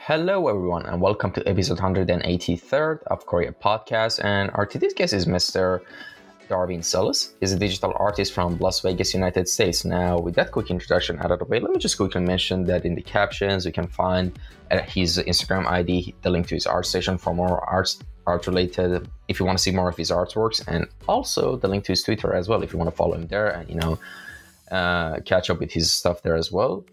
Hello, everyone, and welcome to episode 183rd of Kouryer Podcast. And our today's guest is Mr. Darwin Cellis. He's a digital artist from Las Vegas, United States. Now, with that quick introduction out of the way, let me just quickly mention that in the captions you can find uh, his Instagram ID, the link to his ArtStation for more arts art related if you want to see more of his artworks, and also the link to his Twitter as well if you want to follow him there and you know uh, catch up with his stuff there as well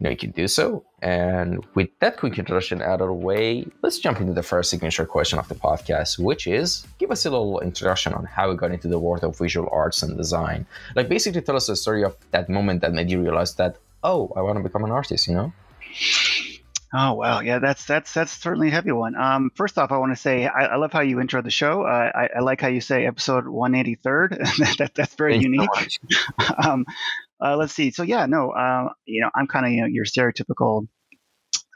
know you can do so. And with that quick introduction out of the way, let's jump into the first signature question of the podcast, which is give us a little introduction on how we got into the world of visual arts and design. Like basically tell us the story of that moment that made you realize that, oh, I want to become an artist, you know? Oh wow, yeah, that's that's that's certainly a heavy one. Um, first off, I want to say I, I, love how you intro the show. Uh, I, I, like how you say episode 183rd. that, that's very unique. So um, uh, let's see. So yeah, no, uh, you know, I'm kind of you know your stereotypical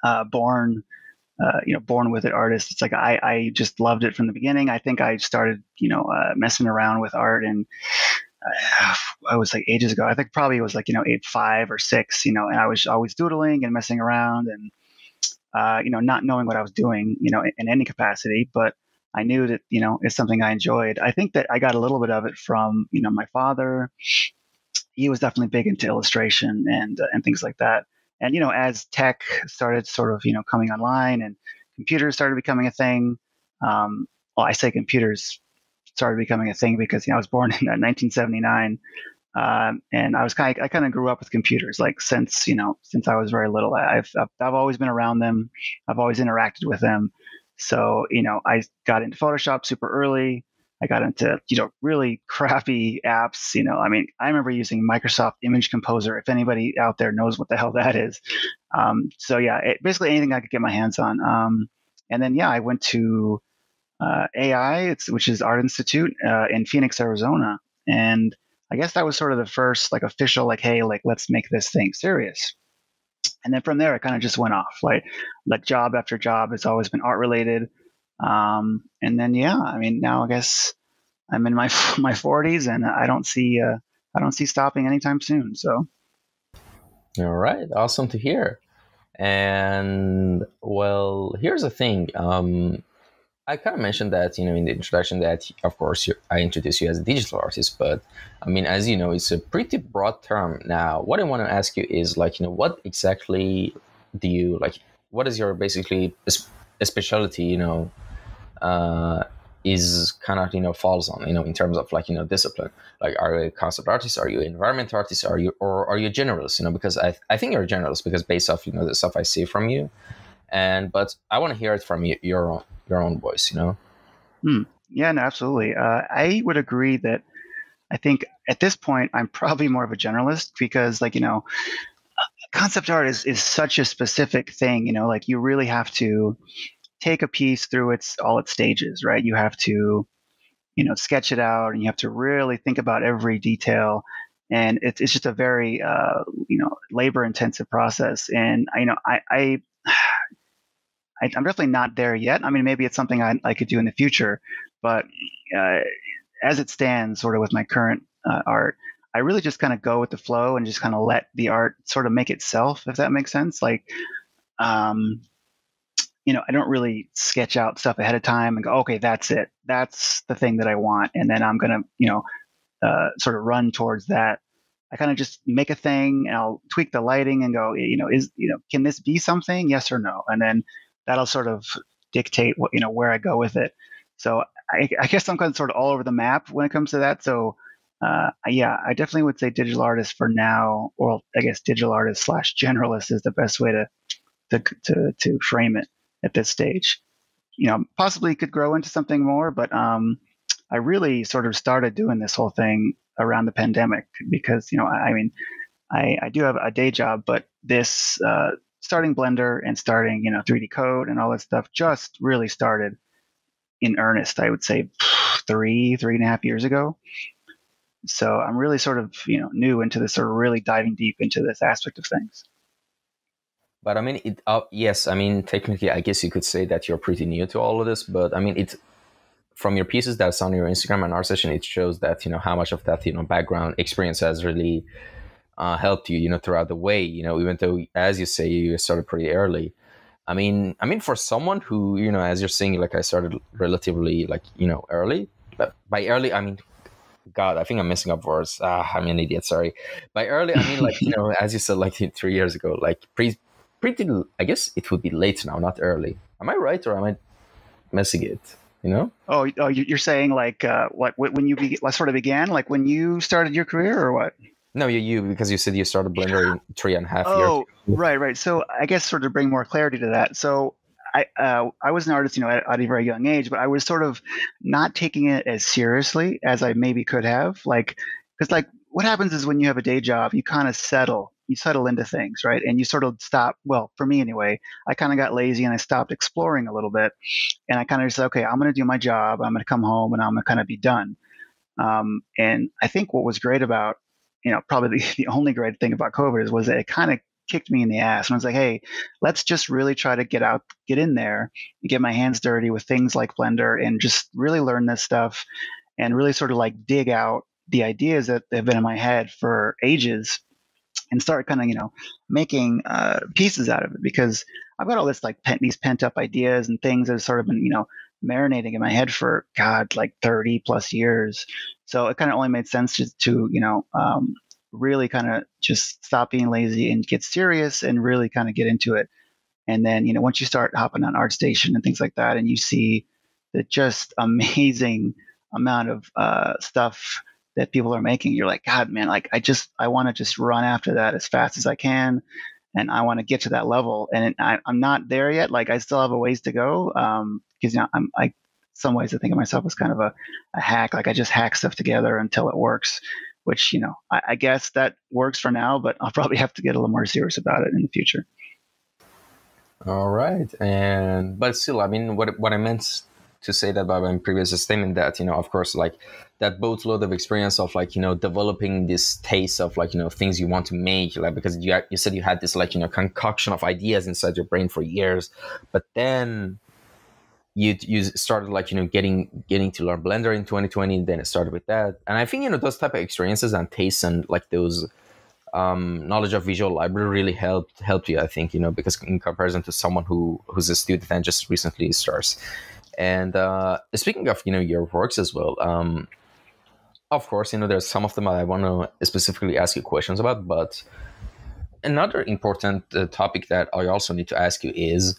uh, born, uh, you know, born with it artist. It's like I I just loved it from the beginning. I think I started you know uh, messing around with art and. Uh, I was like ages ago. I think probably it was like you know eight, five or six. You know, and I was always doodling and messing around and you know not knowing what I was doing. You know, in, in any capacity, but I knew that you know it's something I enjoyed. I think that I got a little bit of it from you know my father, he was definitely big into illustration and uh, and things like that. And you know, as tech started sort of you know coming online and computers started becoming a thing, um, well, I say computers started becoming a thing because you know I was born in 1979, um, and I was kind of, I kind of grew up with computers like since you know since I was very little. I've I've always been around them. I've always interacted with them. So you know I got into Photoshop super early. I got into, you know, really crappy apps. You know, I mean, I remember using Microsoft Image Composer. If anybody out there knows what the hell that is. Um, so yeah, it, basically anything I could get my hands on. Um, and then yeah, I went to uh, AI, which is Art Institute uh, in Phoenix, Arizona, and I guess that was sort of the first like official like, hey, like let's make this thing serious. And then from there, it kind of just went off. Like, like job after job has always been art related. Um, and then yeah, I mean now I guess I'm in my my 40s and I don't see uh, I don't see stopping anytime soon. So. All right, awesome to hear. And well, here's the thing. Um, I kind of mentioned that you know in the introduction that of course I introduced you as a digital artist, but I mean as you know it's a pretty broad term. Now, what I want to ask you is like you know what exactly do you like? What is your basically a specialty? You know, uh, is kind of you know falls on you know in terms of like you know discipline. Like are you a concept artist? Are you environment artist? Are you or are you a generalist? You know because i i think you're a generalist because based off you know the stuff i see from you. And but i want to hear it from you, your own your own voice you know? Hmm. yeah no absolutely. Uh, i would agree that i think at this point i'm probably more of a generalist because like you know concept art is, is such a specific thing you know like you really have to take a piece through its all its stages, right? You have to, you know, sketch it out, and you have to really think about every detail. And it's it's just a very uh, you know labor intensive process. And you know, I, I I am definitely not there yet. I mean, maybe it's something I, I could do in the future, but uh, as it stands, sort of with my current uh, art, I really just kind of go with the flow and just kind of let the art sort of make itself, if that makes sense. Like, um, you know, I don't really sketch out stuff ahead of time and go, okay, that's it. That's the thing that I want. And then I'm going to, you know, uh, sort of run towards that. I kind of just make a thing and I'll tweak the lighting and go, you know, is, you know, can this be something? Yes or no? And then that'll sort of dictate what, you know, where I go with it. So I, I guess I'm kind of sort of all over the map when it comes to that. So, uh, yeah, I definitely would say digital artist for now, or I guess digital artist slash generalist is the best way to, to, to, to frame it at this stage. You know, possibly could grow into something more, but um, I really sort of started doing this whole thing around the pandemic because, you know, I, I mean, I, I, do have a day job, but this uh, starting Blender and starting, you know, 3D-Coat and all that stuff just really started in earnest, I would say three, three and a half years ago. So I'm really sort of, you know, new into this, of really diving deep into this aspect of things. But I mean, it. Uh, yes, I mean, technically, I guess you could say that you're pretty new to all of this. But I mean, it from your pieces that's on your Instagram and ArtStation, it shows that you know how much of that you know background experience has really uh, helped you, you know, throughout the way. You know, even though, as you say, you started pretty early. I mean, I mean, for someone who you know, as you're saying, like I started relatively like you know early, but by early I mean, God, I think I'm messing up words. Ah, I'm an idiot. Sorry. By early I mean like you know, as you said, like three years ago, like pre, pretty. I guess it would be late now, not early. Am I right or am I messing it? You know? Oh, oh, you're saying like uh, what when you be, sort of began, like when you started your career, or what? No, you, you because you said you started Blender in three and a half oh, years. Oh, right, right. So I guess sort of bring more clarity to that. So I uh, I was an artist, you know, at, at, a very young age, but I was sort of not taking it as seriously as I maybe could have. Like, because like what happens is when you have a day job, you kind of settle, you settle into things, right? And you sort of stop. Well, for me anyway, I kind of got lazy and I stopped exploring a little bit, and I kind of said, okay, I'm going to do my job. I'm going to come home and I'm going to kind of be done. Um, and I think what was great about you know, probably the, the only great thing about COVID is was that it kind of kicked me in the ass. And I was like, hey, let's just really try to get out, get in there, get my hands dirty with things like Blender and just really learn this stuff and really sort of like dig out the ideas that have been in my head for ages and start kind of, you know, making uh, pieces out of it because I've got all this like pent, these pent up ideas and things that have sort of been, you know, marinating in my head for God, like 30 plus years. So it kind of only made sense to, to you know, um, really kind of just stop being lazy and get serious and really kind of get into it. And then, you know, once you start hopping on ArtStation and things like that, and you see the just amazing amount of uh, stuff that people are making, you're like, God, man, like I just, I want to just run after that as fast as I can. And I want to get to that level. And I, am not there yet. Like I still have a ways to go. Um, because you know, I'm, like some ways I think of myself as kind of a, a hack. Like I just hack stuff together until it works which you know I, I, guess that works for now, but I'll probably have to get a little more serious about it in the future. All right, and but still, I mean, what what I meant to say that by my previous statement that you know, of course, like that boatload of experience of like you know developing this taste of like you know things you want to make, like because you you said you had this like you know concoction of ideas inside your brain for years, but then you you started like you know getting getting to learn blender in 2020 then it started with that. And i think you know those type of experiences and tastes and like those um, knowledge of visual library really helped helped you i think you know because in comparison to someone who who's a student and just recently starts and uh, speaking of you know your works as well um, of course you know there's some of them that i want to specifically ask you questions about but another important uh, topic that i also need to ask you is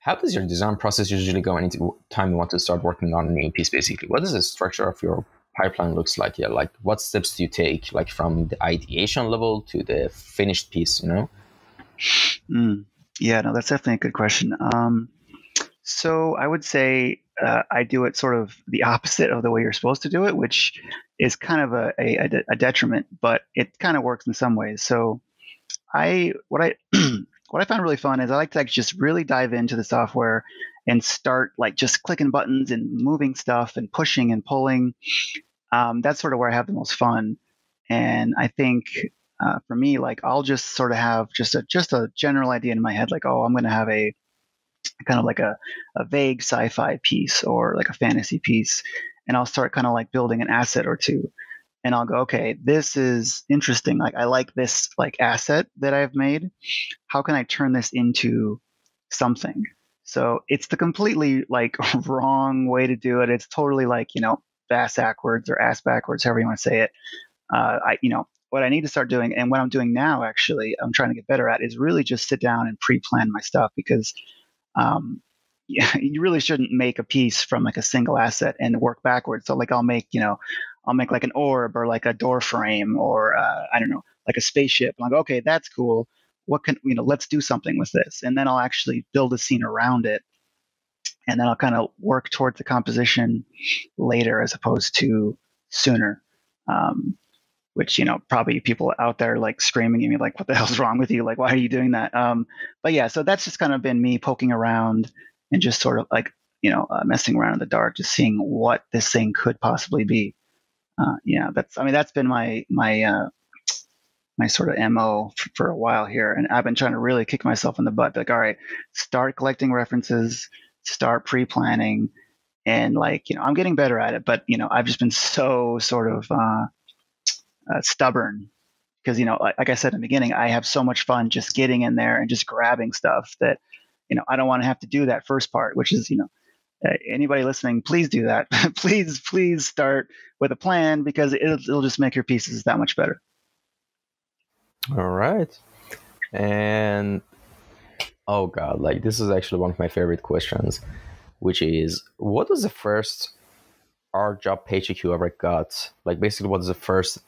how does your design process usually go into time you want to start working on a new piece basically? What does the structure of your pipeline looks like yeah like what steps do you take like from the ideation level to the finished piece you know? Mm, yeah no that's definitely a good question. Um, so i would say uh, i do it sort of the opposite of the way you're supposed to do it which is kind of a, a, a detriment but it kind of works in some ways so i what i what I found really fun is I like to like just really dive into the software and start like just clicking buttons and moving stuff and pushing and pulling. Um, that's sort of where I have the most fun. And I think uh, for me, like I'll just sort of have just a just a general idea in my head, like oh, I'm going to have a kind of like a, a vague sci-fi piece or like a fantasy piece, and I'll start kind of like building an asset or two and I'll go, okay, this is interesting. Like I like this like asset that I've made. How can I turn this into something? So it's the completely like wrong way to do it. It's totally like, you know, bass backwards or ass backwards, however you want to say it. Uh, I, you know, what I need to start doing and what I'm doing now, actually, I'm trying to get better at is really just sit down and pre-plan my stuff because, um, you really shouldn't make a piece from like a single asset and work backwards. So like I'll make, you know, I'll make like an orb or like a door frame or uh, I don't know, like a spaceship. I'm like, okay, that's cool. What can you know? Let's do something with this, and then I'll actually build a scene around it, and then I'll kind of work towards the composition later as opposed to sooner. Um, which you know probably people out there like screaming at me like, "What the hell's wrong with you? Like, why are you doing that?" Um, but yeah, so that's just kind of been me poking around and just sort of like you know uh, messing around in the dark, just seeing what this thing could possibly be uh, yeah, that's I mean that's been my my uh, my sort of mo for, for, a while here, and I've been trying to really kick myself in the butt. Like, all right, start collecting references, start pre-planning, and like you know, I'm getting better at it. But you know, I've just been so sort of uh, uh, stubborn because you know, like, like I said in the beginning, I have so much fun just getting in there and just grabbing stuff that you know, I don't want to have to do that first part, which is, you know, uh, anybody listening, please do that. please, please start with a plan because it'll, it'll just make your pieces that much better. All right. And oh god, like this is actually one of my favorite questions, which is what was the first art job paycheck you ever got? Like basically what was the first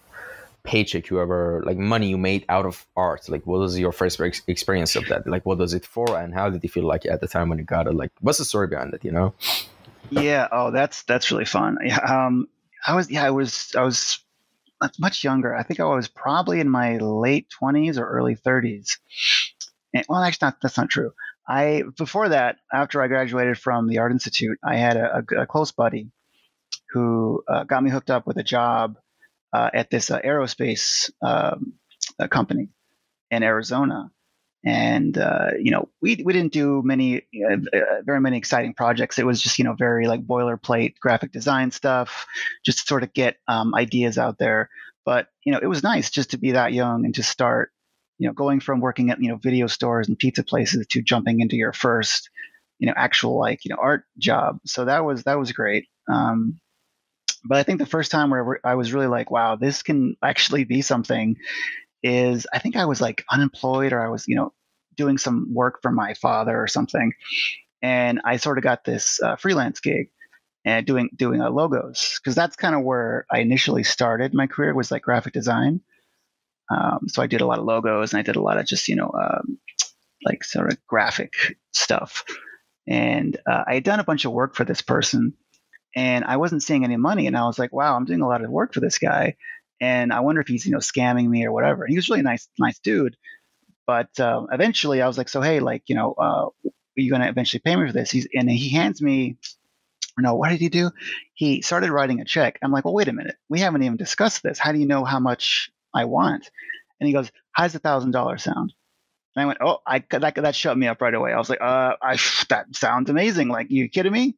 paycheck you ever like money you made out of art. Like what was your first ex- experience of that? Like what was it for and how did you feel like at the time when you got it? Like what's the story behind it you know? Yeah oh that's that's really fun. Yeah um i was yeah i was i was much younger. I think i was probably in my late 20s or early 30s and, well actually not that's not true. I before that after i graduated from the art institute i had a, a, a close buddy who uh, got me hooked up with a job uh, at this uh, aerospace um, company in Arizona. And uh, you know, we we didn't do many, uh, uh, very many exciting projects. It was just you know very like boilerplate graphic design stuff, just sort of get um, ideas out there. But you know, it was nice just to be that young and to start, you know, going from working at you know video stores and pizza places to jumping into your first, you know, actual like you know art job. So that was that was great. Um, but I think the first time where I was really like, wow, this can actually be something is I think I was like unemployed or I was, you know, doing some work for my father or something. And I sort of got this uh, freelance gig and doing doing uh, logos because that's kind of where I initially started my career was like graphic design. Um, so I did a lot of logos and I did a lot of just you know um, like sort of graphic stuff. And uh, I had done a bunch of work for this person and I wasn't seeing any money. And I was like, wow, I'm doing a lot of work for this guy, and I wonder if he's you know scamming me or whatever. And he was really nice, nice dude. But uh, eventually, I was like, so hey, like you know, uh, are you going to eventually pay me for this? He's and he hands me. No, what did he do? He started writing a check. I'm like, well, wait a minute. We haven't even discussed this. How do you know how much I want? And he goes, how's a thousand dollars sound? And I went, oh, I that that shut me up right away. I was like, uh, I that sounds amazing. Like, you kidding me?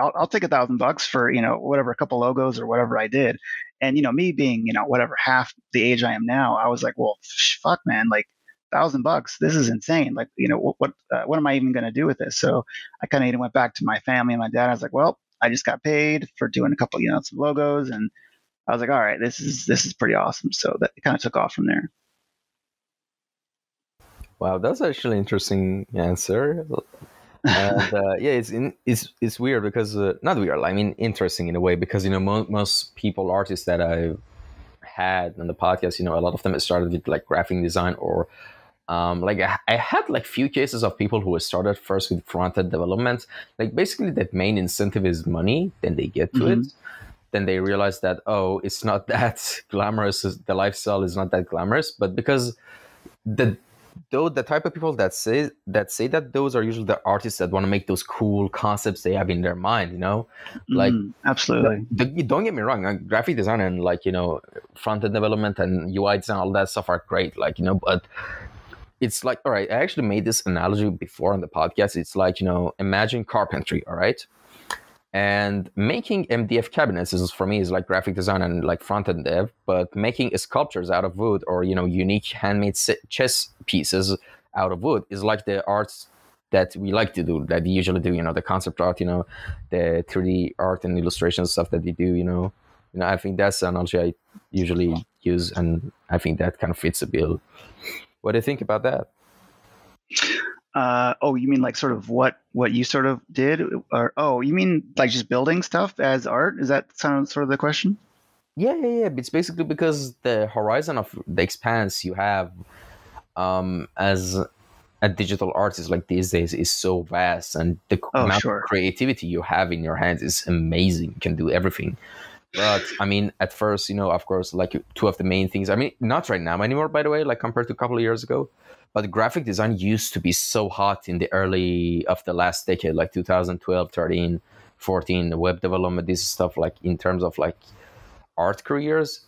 I'll, I'll take a thousand bucks for you know whatever a couple logos or whatever I did. And you know, me being you know whatever half the age I am now, I was like, well, fuck, man, like thousand bucks, this is insane. Like, you know, what what, uh, what am I even going to do with this? So I kind of even went back to my family and my dad. I was like, well, I just got paid for doing a couple, you know, some logos, and I was like, all right, this is this is pretty awesome. So that kind of took off from there. Wow, that's actually interesting answer and uh, yeah, it's in, it's it's weird because uh, not weird. I mean, interesting in a way because you know mo- most people artists that I've had on the podcast, you know, a lot of them started with like graphic design or um, like I, I, had like few cases of people who started first with front end development. Like basically, the main incentive is money. Then they get to mm-hmm. it. Then they realize that oh, it's not that glamorous. The lifestyle is not that glamorous. But because the though the type of people that say that say that those are usually the artists that want to make those cool concepts they have in their mind you know? Like mm, absolutely. the, the, don't get me wrong like, graphic design and like you know front end development and ui design all that stuff are great like you know but it's like all right i actually made this analogy before on the podcast. It's like you know imagine carpentry all right and making MDF cabinets is for me is like graphic design and like front end dev, but making sculptures out of wood or you know unique handmade chess pieces out of wood is like the arts that we like to do that we usually do. You know the concept art, you know the 3D art and illustration stuff that we do. You know, you know I think that's an analogy I usually use, and I think that kind of fits the bill. What do you think about that? Uh, oh, you mean like sort of what what you sort of did, or oh, you mean like just building stuff as art? Is that sound sort of the question? Yeah, yeah, yeah. It's basically because the horizon of the expanse you have um, as a digital artist like these days is so vast, and the oh, amount sure. of creativity you have in your hands is amazing. You can do everything. But I mean, at first, you know, of course, like two of the main things. I mean, not right now anymore, by the way. Like compared to a couple of years ago but graphic design used to be so hot in the early of the last decade like 2012 13 14 the web development this stuff like in terms of like art careers.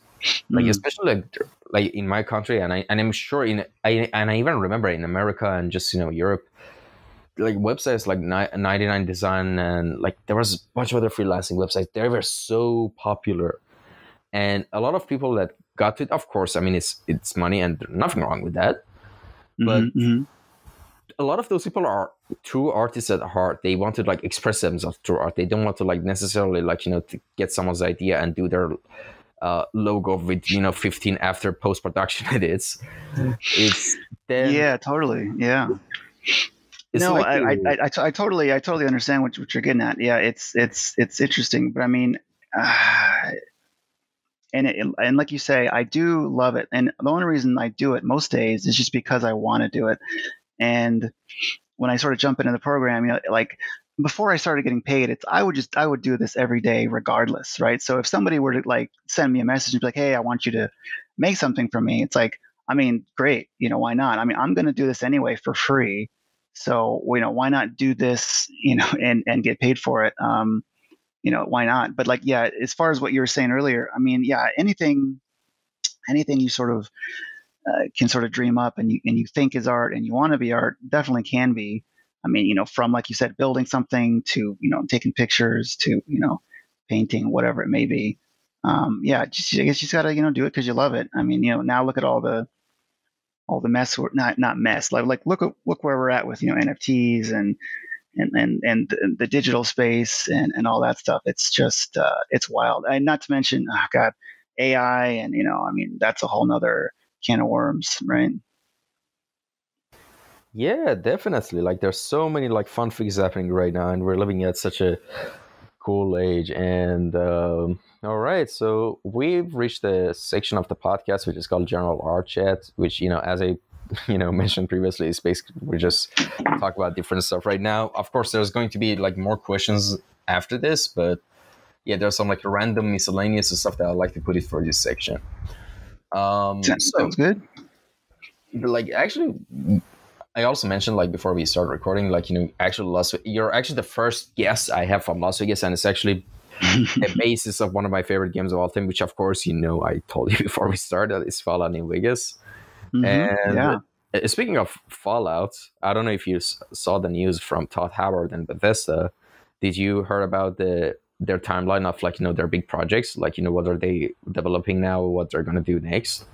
Like mm. especially like, like in my country and I and I'm sure in I and I even remember in America and just you know Europe like websites like 99 design and like there was a bunch of other freelancing websites. They were so popular. And a lot of people that got it of course i mean it's it's money and nothing wrong with that but mm-hmm, mm-hmm. a lot of those people are true artists at heart. They want to like express themselves through art. They don't want to like necessarily like you know to get someone's idea and do their uh, logo with you know 15 after post production edits. It's then yeah, totally. Yeah. it's no, like I, I, you- I, I, t- I totally, I totally understand what, what you're getting at. Yeah, it's, it's, it's interesting, but I mean, uh, and it, and like you say, I do love it, and the only reason I do it most days is just because I want to do it. And when I sort of jump into the program, you know, like before I started getting paid, it's I would just I would do this every day regardless, right? So if somebody were to like send me a message and be like, "Hey, I want you to make something for me," it's like, I mean, great, you know, why not? I mean, I'm going to do this anyway for free, so you know, why not do this, you know, and and get paid for it? Um, you know, why not? But like, yeah, as far as what you were saying earlier, I mean, yeah, anything, anything you sort of uh, can sort of dream up and you and you think is art and you want to be art, definitely can be. I mean, you know, from like you said, building something to you know taking pictures to you know painting, whatever it may be. Um, yeah, just, I guess you just gotta you know do it because you love it. I mean, you know, now look at all the all the mess, not not mess, like like look at look where we're at with you know NFTs and and and and the, digital space and and all that stuff. It's just uh, it's wild, and not to mention, oh God, AI and you know, I mean, that's a whole nother can of worms, right? Yeah, definitely. Like there's so many like fun things happening right now, and we're living at such a cool age. And um, all right, so we've reached the section of the podcast which is called General Art Chat, which you know, as I you know mentioned previously, is basically we just talk about different stuff. Right now, of course, there's going to be like more questions after this, but yeah, there's some like random miscellaneous stuff that I'd like to put it for this section. Um, Sounds, so sounds good. like actually i also mentioned like before we start recording like you know actually las you're actually the first guest i have from las vegas and it's actually the basis of one of my favorite games of all time which of course you know i told you before we started is fallout new vegas Mhm. and yeah. speaking of fallout i don't know if you saw the news from todd howard and bethesda did you heard about the their timeline of like you know their big projects like you know what are they developing now what they're going to do next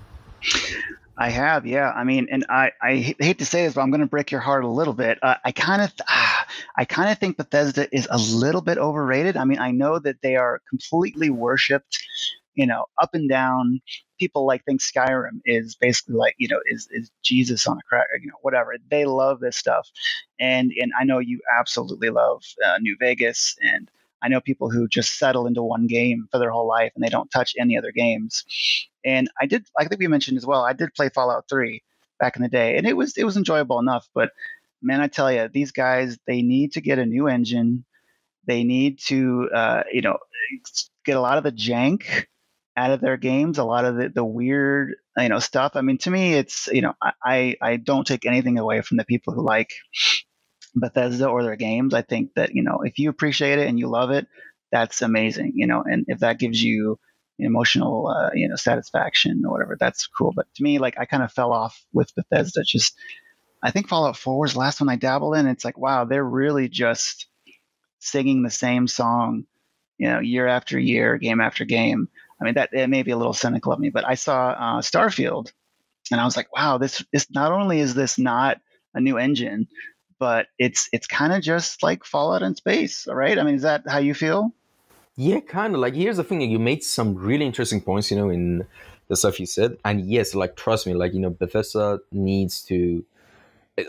I have, yeah. I mean, and I, I hate to say this, but I'm going to break your heart a little bit. Uh, I kind of, ah, I kind of think Bethesda is a little bit overrated. I mean, I know that they are completely worshipped, you know, up and down. People like think Skyrim is basically like, you know, is is Jesus on a crack, you know, whatever. They love this stuff, and and I know you absolutely love uh, New Vegas, and I know people who just settle into one game for their whole life and they don't touch any other games. And I did, I think we mentioned as well, I did play Fallout 3 back in the day, and it was it was enjoyable enough. But man, I tell you, these guys they need to get a new engine. They need to, uh, you know, get a lot of the jank out of their games, a lot of the, the weird, you know, stuff. I mean, to me, it's you know, I I don't take anything away from the people who like Bethesda or their games. I think that you know, if you appreciate it and you love it, that's amazing. You know, and if that gives you emotional uh, you know satisfaction or whatever that's cool but to me like i kind of fell off with bethesda just i think fallout 4 was the last one i dabbled in it's like wow they're really just singing the same song you know year after year game after game i mean that it may be a little cynical of me but i saw uh, starfield and i was like wow this this not only is this not a new engine but it's it's kind of just like fallout in space right i mean is that how you feel Yeah, kind of. Like, here's the thing: you made some really interesting points, you know, in the stuff you said. And yes, like, trust me, like, you know, Bethesda needs to.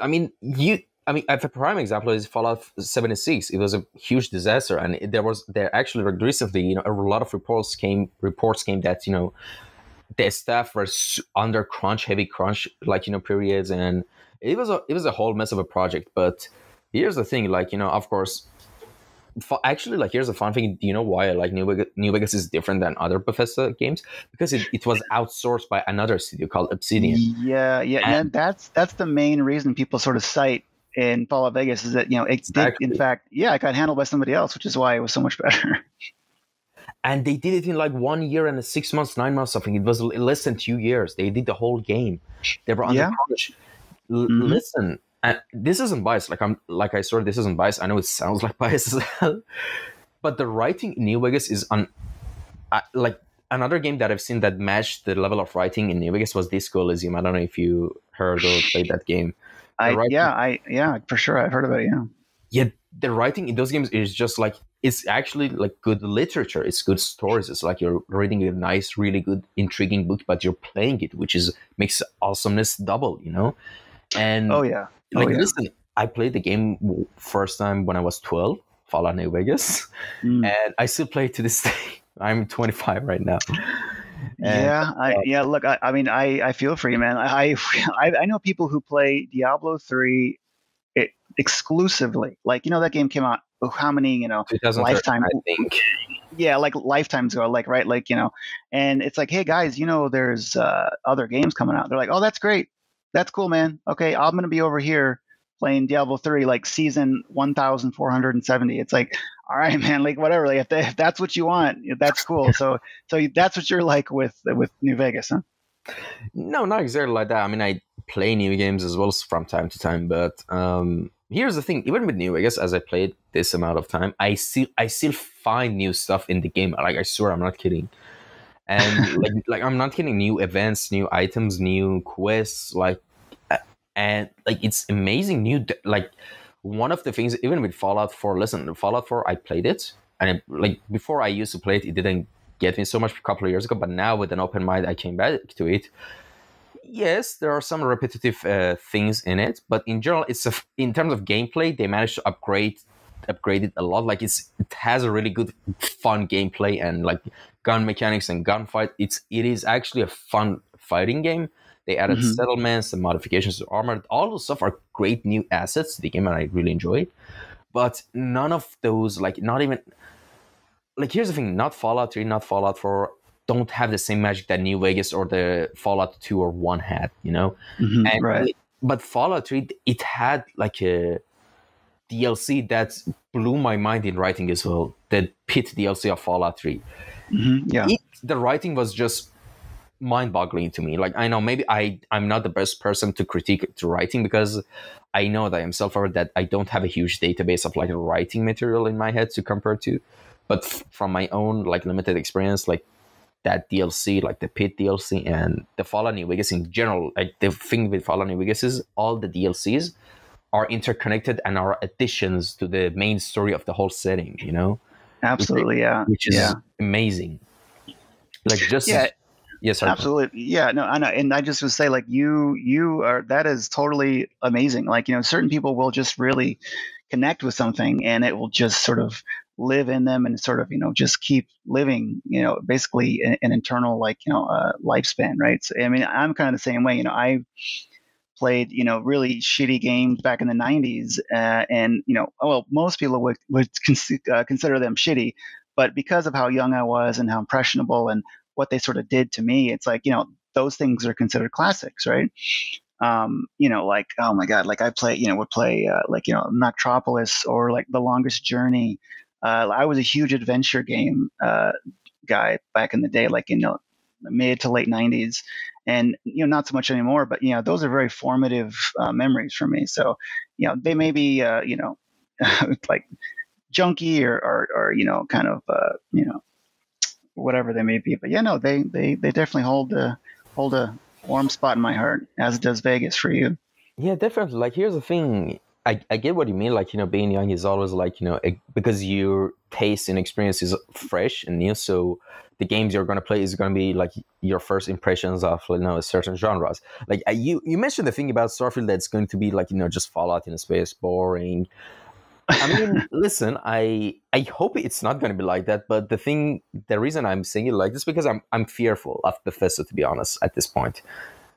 I mean, you. I mean, uh, a prime example is Fallout 76. It was a huge disaster, and it- there was there actually recently, you know, a lot of reports came reports came that you know the staff were under crunch, heavy crunch, like you know, periods, and it was a it was a whole mess of a project. But here's the thing, like you know, of course, actually, like here's a fun thing. Do you know why like New Vegas, New Vegas is different than other Bethesda games? Because it, it was outsourced by another studio called Obsidian. Yeah, yeah, And- and that's that's the main reason people sort of cite in Fallout Vegas is that you know it Exactly. did in fact yeah it got handled by somebody else, which is why it was so much better. and they did it in like one year and six months, nine months, something. It was less than two years. They did the whole game. They were under Yeah. crunch. L- Mhm. Listen, and this isn't bias. Like I'm, like I sort of this isn't bias. I know it sounds like bias as well, but the writing in New Vegas is on, I, like another game that I've seen that matched the level of writing in New Vegas was Disco Elysium. I don't know if you heard or played that game. I yeah, I yeah, for sure. I've heard about it. Yeah. Yeah, the writing in those games is just like it's actually like good literature. It's good stories. It's like you're reading a nice, really good, intriguing book, but you're playing it, which is makes awesomeness double. You know. And oh yeah, oh, like yeah. listen, I played the game first time when I was twelve, Fallout New Vegas, mm. and I still play it to this day. I'm 25 right now. Yeah, I, yeah. Look, I, I, mean, I, I feel for you, man. I, I, I know people who play Diablo three it, exclusively. Like, you know, that game came out. Oh, how many, you know, lifetime? I think. Yeah, like lifetimes ago. Like, right, like you know, and it's like, hey guys, you know, there's uh, other games coming out. They're like, oh, that's great, that's cool, man. Okay, I'm gonna be over here playing Diablo 3 like season 1470. It's like, all right, man, like whatever. Like if, they, if that's what you want, that's cool. so so that's what you're like with with New Vegas, huh? No, not exactly like that. I mean, I play new games as well from time to time, but um, here's the thing: even with New Vegas, as I played this amount of time, I still I still find new stuff in the game. Like I swear, I'm not kidding. And like like I'm not kidding. New events, new items, new quests. Like and like it's amazing new like one of the things even with fallout 4 listen fallout 4 i played it and it, like before i used to play it it didn't get me so much a couple of years ago but now with an open mind i came back to it. Yes there are some repetitive uh, things in it but in general it's a, in terms of gameplay they managed to upgrade upgrade it a lot. Like it's it has a really good fun gameplay and like gun mechanics and gunfight. It's it is actually a fun fighting game they added mm-hmm. settlements and modifications to armor. All those stuff are great new assets to the game, and I really enjoy it. But none of those, like, not even like here's the thing: not Fallout Three, not Fallout Four, don't have the same magic that New Vegas or the Fallout Two or One had. You know, mm-hmm, and right. but Fallout Three, it had like a DLC that blew my mind in writing as well. The Pit DLC of Fallout 3. Mm-hmm, yeah, it, the writing was just mind-boggling to me. Like I know maybe I I'm not the best person to critique to writing because I know that I'm self-aware that I don't have a huge database of like writing material in my head to compare to. But f- from my own like limited experience, like that DLC, like the Pit DLC and the Fallout New Vegas in general, like the thing with Fallout New Vegas is all the DLCs are interconnected and are additions to the main story of the whole setting. You know, absolutely, which, yeah, which is yeah. amazing. Like just yeah Yes, sir. absolutely. Yeah, no, I know. And I just would say, like, you, you are that is totally amazing. Like, you know, certain people will just really connect with something, and it will just sort of live in them and sort of you know just keep living you know basically an, an internal like you know uh, lifespan right so i mean i'm kind of the same way you know i played you know really shitty games back in the 90s uh, and you know well most people would would cons- uh, consider them shitty but because of how young i was and how impressionable and what they sort of did to me, it's like, you know, those things are considered classics, right? Um, you know, like, oh my God, like I play, you know, would play uh, like, you know, Noctropolis or like The Longest Journey. Uh, I was a huge adventure game uh, guy back in the day, like, you know, mid to late 90s. And, you know, not so much anymore, but, you know, those are very formative uh, memories for me. So, you know, they may be, uh, you know, like junky or, or, or, you know, kind of, uh, you know, whatever they may be. But yeah, no, they they they definitely hold a hold a warm spot in my heart, as does Vegas for you. Yeah, definitely. Like here's the thing. I, I get what you mean. Like, you know, being young is always like, you know, because your taste and experience is fresh and new. So the games you're going to play is going to be like your first impressions of, you know, certain genres. Like uh, you, you mentioned the thing about Starfield that's going to be like, you know, just Fallout in space, boring. I mean, listen, I I hope it's not going to be like that. But the thing, the reason I'm saying it like this because I'm I'm fearful of Bethesda to be honest at this point.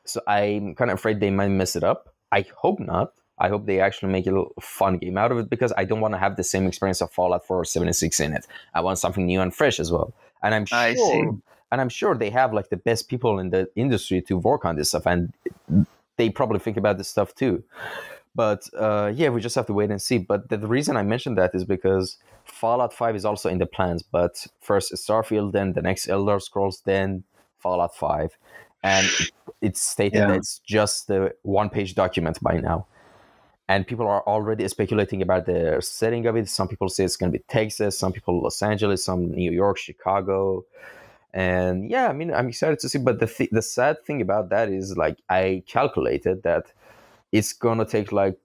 So I'm kind of afraid they might mess it up. I hope not. I hope they actually make a little fun game out of it because I don't want to have the same experience of Fallout 4 76 in it. I want something new and fresh as well. And I'm sure and I'm sure they have like the best people in the industry to work on this stuff and they probably think about this stuff too. But uh, yeah, we just have to wait and see. But the, the, reason I mentioned that is because Fallout 5 is also in the plans. But first Starfield, then the next Elder Scrolls, then Fallout 5. And it's stated yeah. that it's just the one page document by now. And people are already speculating about the setting of it. Some people say it's going to be Texas, some people Los Angeles, some New York, Chicago. And yeah, I mean, I'm excited to see. But the, th- the sad thing about that is, like, I calculated that it's gonna take like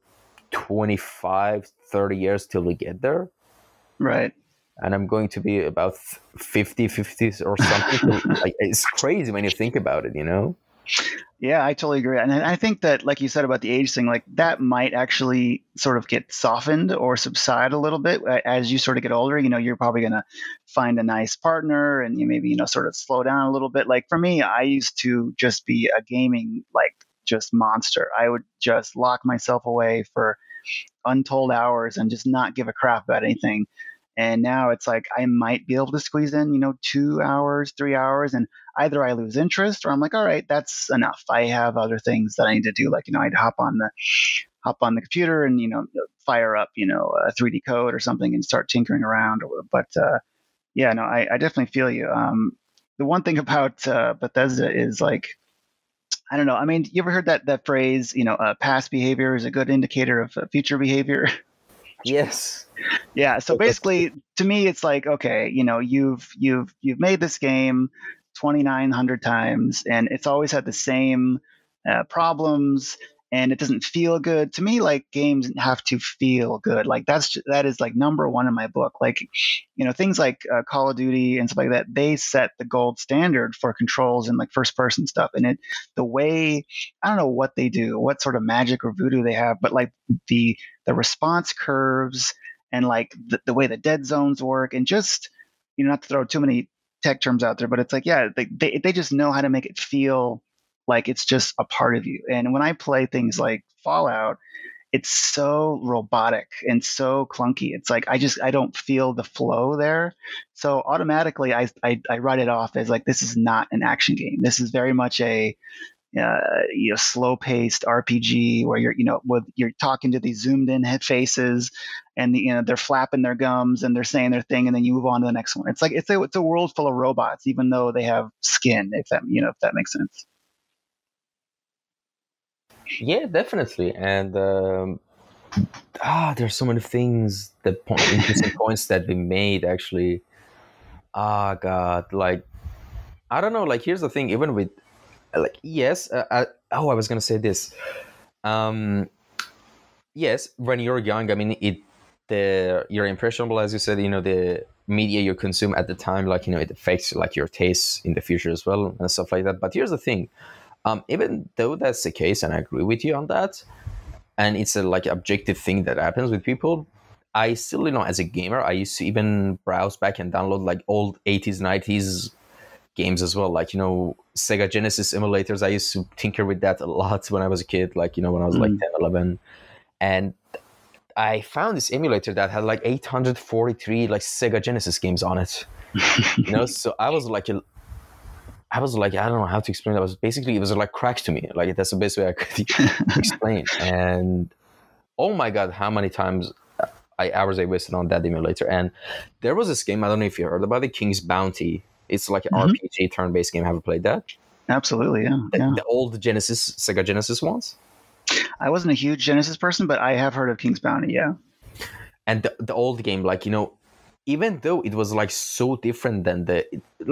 25 30 years till we get there right and i'm going to be about 50 50 or something like it's crazy when you think about it you know yeah, I totally agree. And I think that, like you said about the age thing, like that might actually sort of get softened or subside a little bit as you sort of get older. You know, you're probably going to find a nice partner and you maybe, you know, sort of slow down a little bit. Like for me, I used to just be a gaming, like just monster. I would just lock myself away for untold hours and just not give a crap about anything. And now it's like I might be able to squeeze in, you know, two hours, three hours, and either I lose interest or I'm like, all right, that's enough. I have other things that I need to do. Like, you know, I'd hop on the hop on the computer and, you know, fire up, you know, a 3D-Coat or something and start tinkering around. But uh, yeah, no, I, I definitely feel you. Um, the one thing about uh, Bethesda is like, I don't know. I mean, you ever heard that that phrase? You know, uh, past behavior is a good indicator of uh, future behavior. Yes. Yeah. So basically, to me, it's like, okay, you know, you've you've you've made this game 2,900 times, and it's always had the same uh, problems, and it doesn't feel good. To me, like games have to feel good. Like that's that is like number one in my book. Like, you know, things like uh, Call of Duty and stuff like that. They set the gold standard for controls and like first person stuff. And it, the way I don't know what they do, what sort of magic or voodoo they have, but like the the response curves and like the, the way the dead zones work, and just you know, not to throw too many tech terms out there, but it's like, yeah, they, they, they just know how to make it feel like it's just a part of you. And when I play things like Fallout, it's so robotic and so clunky. It's like I just I don't feel the flow there. So automatically I I, I write it off as like this is not an action game. This is very much a uh, you know slow paced RPG where you're you know with you're talking to these zoomed in head faces and the, you know they're flapping their gums and they're saying their thing and then you move on to the next one. It's like it's a it's a world full of robots even though they have skin if that you know if that makes sense. Yeah, definitely. And um, ah, there's so many things that point, interesting points that they made actually. Ah, God, like I don't know. Like here's the thing. Even with like yes, uh, I, oh, I was gonna say this. Um, yes, when you're young, I mean it. The you're impressionable, as you said. You know the media you consume at the time, like you know, it affects like your tastes in the future as well and stuff like that. But here's the thing um, even though that's the case, and I agree with you on that, and it's a like objective thing that happens with people. I still, you know, as a gamer, I used to even browse back and download like old 80s, 90s games as well. Like, you know, Sega Genesis emulators. I used to tinker with that a lot when I was a kid, like, you know, when I was mm. like 10, 11. And I found this emulator that had like 843 like Sega Genesis games on it. you know, so I was like a I was like, I don't know how to explain that. It was basically, it was like crack to me. Like that's the best way I could explain. And oh my God, how many times I hours I wasted on that emulator. And there was this game, I don't know if you heard about the King's Bounty. It's like an mm-hmm. RPG turn-based game. Have you played that? Absolutely, yeah. The, yeah. the old Genesis, Sega Genesis ones? I wasn't a huge Genesis person, but I have heard of King's Bounty, yeah. And the, the old game, like, you know, even though it was like so different than the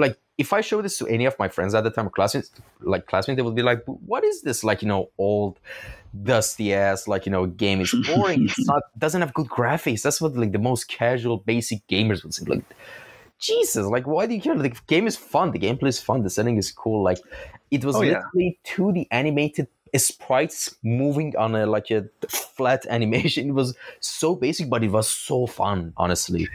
like if I show this to any of my friends at the time classmates, like classmates, they would be like, "What is this? Like, you know, old, dusty ass, like, you know, game is boring. it's not doesn't have good graphics. That's what like the most casual, basic gamers would say. Like, Jesus, like, why do you care? Like, the game is fun. The gameplay is fun. The setting is cool. Like, it was oh, literally yeah. 2D animated sprites moving on a like a flat animation. It was so basic, but it was so fun. Honestly.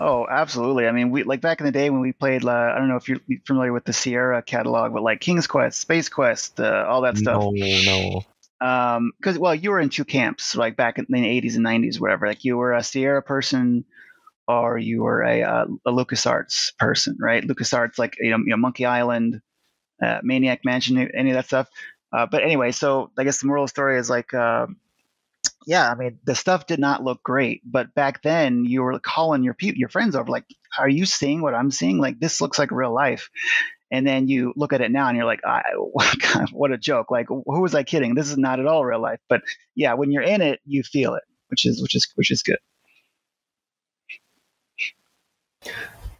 Oh, absolutely. I mean, we like back in the day when we played. Uh, I don't know if you're familiar with the Sierra catalog, but like King's Quest, Space Quest, uh, all that stuff. No, no. Um, because well, you were in two camps, like back in the '80s and '90s, whatever. Like you were a Sierra person, or you were a, uh, a LucasArts person, right? LucasArts, like you know, you know Monkey Island, uh, Maniac Mansion, any of that stuff. Uh, but anyway, so I guess the moral of the story is like. Yeah, I mean, the stuff did not look great, but back then you were calling your pe- your friends over, like, "Are you seeing what I'm seeing? Like, this looks like real life." And then you look at it now, and you're like, I, "What a joke! Like, who was I kidding? This is not at all real life." But yeah, when you're in it, you feel it, which is which is which is good.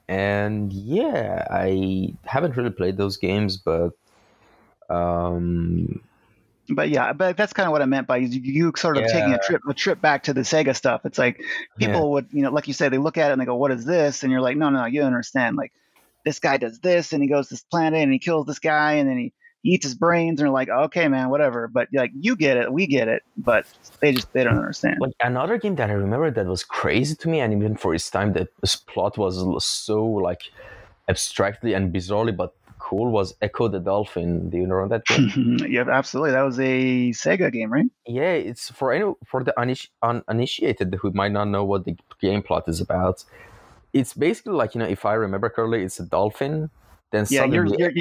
And yeah, I haven't really played those games, but um, but yeah, but that's kind of what I meant by you, you sort of yeah. taking a trip a trip back to the Sega stuff. It's like people yeah. would, you know, like you say, they look at it and they go, "What is this?" And you're like, "No, no, no, you don't understand. Like this guy does this, and he goes to this planet and he kills this guy, and then he, he eats his brains, and they're like, "Okay, man, whatever." But like you get it, we get it, but they just they don't understand. Like another game that I remember that was crazy to me, and even for its time, that the plot was so like abstractly and bizarrely, but cool was Ecco the Dolphin. Do you know that game? yeah, absolutely. That was a Sega game, right? Yeah, it's for any for the uninitiated who might not know what the game plot is about. It's basically like you know, if I remember correctly, it's a dolphin. Then yeah, you're, you're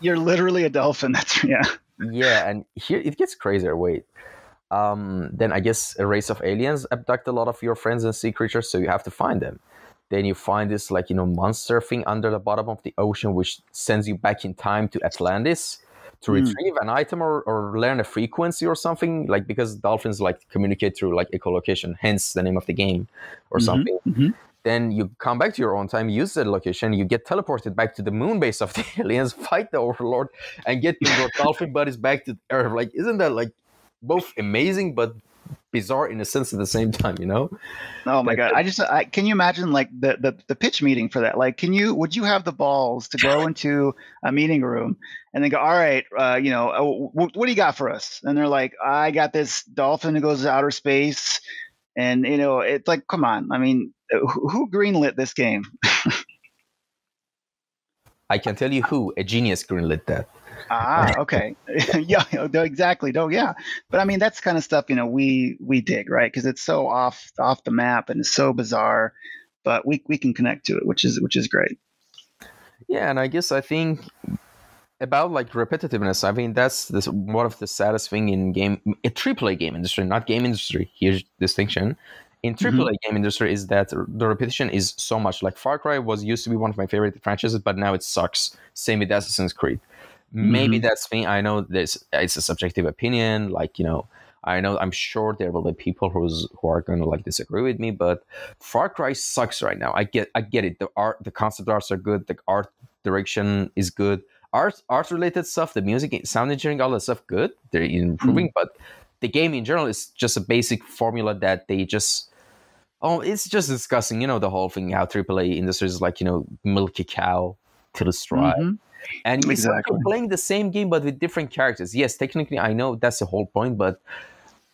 you're literally a dolphin. That's yeah. yeah, and here it gets crazier. Wait. Um, then I guess a race of aliens abduct a lot of your friends and sea creatures, so you have to find them then you find this like you know monster thing under the bottom of the ocean which sends you back in time to atlantis to mm. retrieve an item or, or learn a frequency or something like because dolphins like communicate through like echolocation hence the name of the game or mm-hmm. something mm-hmm. then you come back to your own time use the location you get teleported back to the moon base of the aliens fight the overlord and get your dolphin buddies back to earth like isn't that like both amazing but bizarre in a sense at the same time you know? Oh my god. i just I, can you imagine like the, the the pitch meeting for that? Like can you would you have the balls to go into a meeting room and then go all right uh, you know uh, what, what do you got for us? And they're like i got this dolphin that goes to outer space. And you know it's like come on. I mean who, who greenlit this game? I can tell you who a genius greenlit that ah, okay. yeah, exactly. No, yeah. But I mean, that's kind of stuff you know we we dig right because it's so off off the map and it's so bizarre, but we we can connect to it, which is which is great. Yeah, and I guess I think about like repetitiveness. I mean, that's this one of the saddest thing in game a AAA game industry, not game industry. Huge distinction. In AAA mm-hmm. game industry is that the repetition is so much. Like Far Cry was used to be one of my favorite franchises, but now it sucks. Same with Assassin's Creed. Maybe mm-hmm. that's me. I know this it's a subjective opinion. Like you know, I know I'm sure there will be people who's who are going to like disagree with me, but Far Cry sucks right now. I get I get it. The art, the concept arts are good. The art direction is good. Art art related stuff, the music, sound engineering, all that stuff, good. They're improving, mm-hmm. but the game in general is just a basic formula that they just oh, it's just discussing. You know the whole thing how AAA industry is like you know milk a cow till it's dry. Mm-hmm and exactly. playing the same game but with different characters. Yes, technically I know that's the whole point, but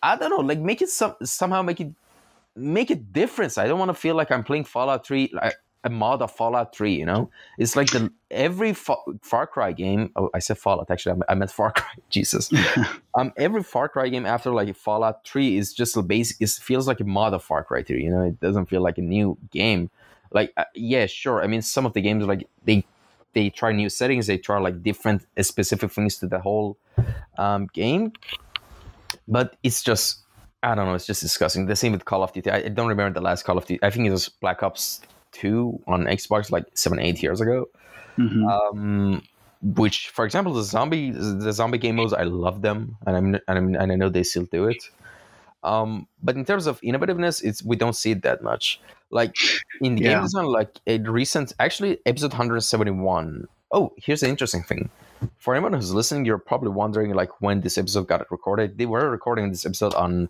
I don't know, like make it some somehow make it make it difference. I don't want to feel like I'm playing Fallout 3 like a mod of Fallout 3, you know? It's like the every Fa- Far Cry game, oh, I said Fallout actually, I meant Far Cry. Jesus. um every Far Cry game after like Fallout 3 is just a basic it feels like a mod of Far Cry 3, you know? It doesn't feel like a new game. Like uh, yeah, sure. I mean some of the games like they they try new settings, they try like different specific things to the whole um, game. But it's just I don't know, it's just disgusting. The same with Call of Duty. I don't remember the last Call of Duty. I think it was Black Ops Two on Xbox like seven, eight years ago. Mm-hmm. Um, which, for example, the zombie the zombie game modes, I love them, and I'm and, I'm, and I know they still do it. Um, but in terms of innovativeness, it's we don't see it that much. Like in the yeah. game design, like a recent, actually episode 171. Oh, here's the interesting thing. For anyone who's listening, you're probably wondering like when this episode got recorded. They were recording this episode on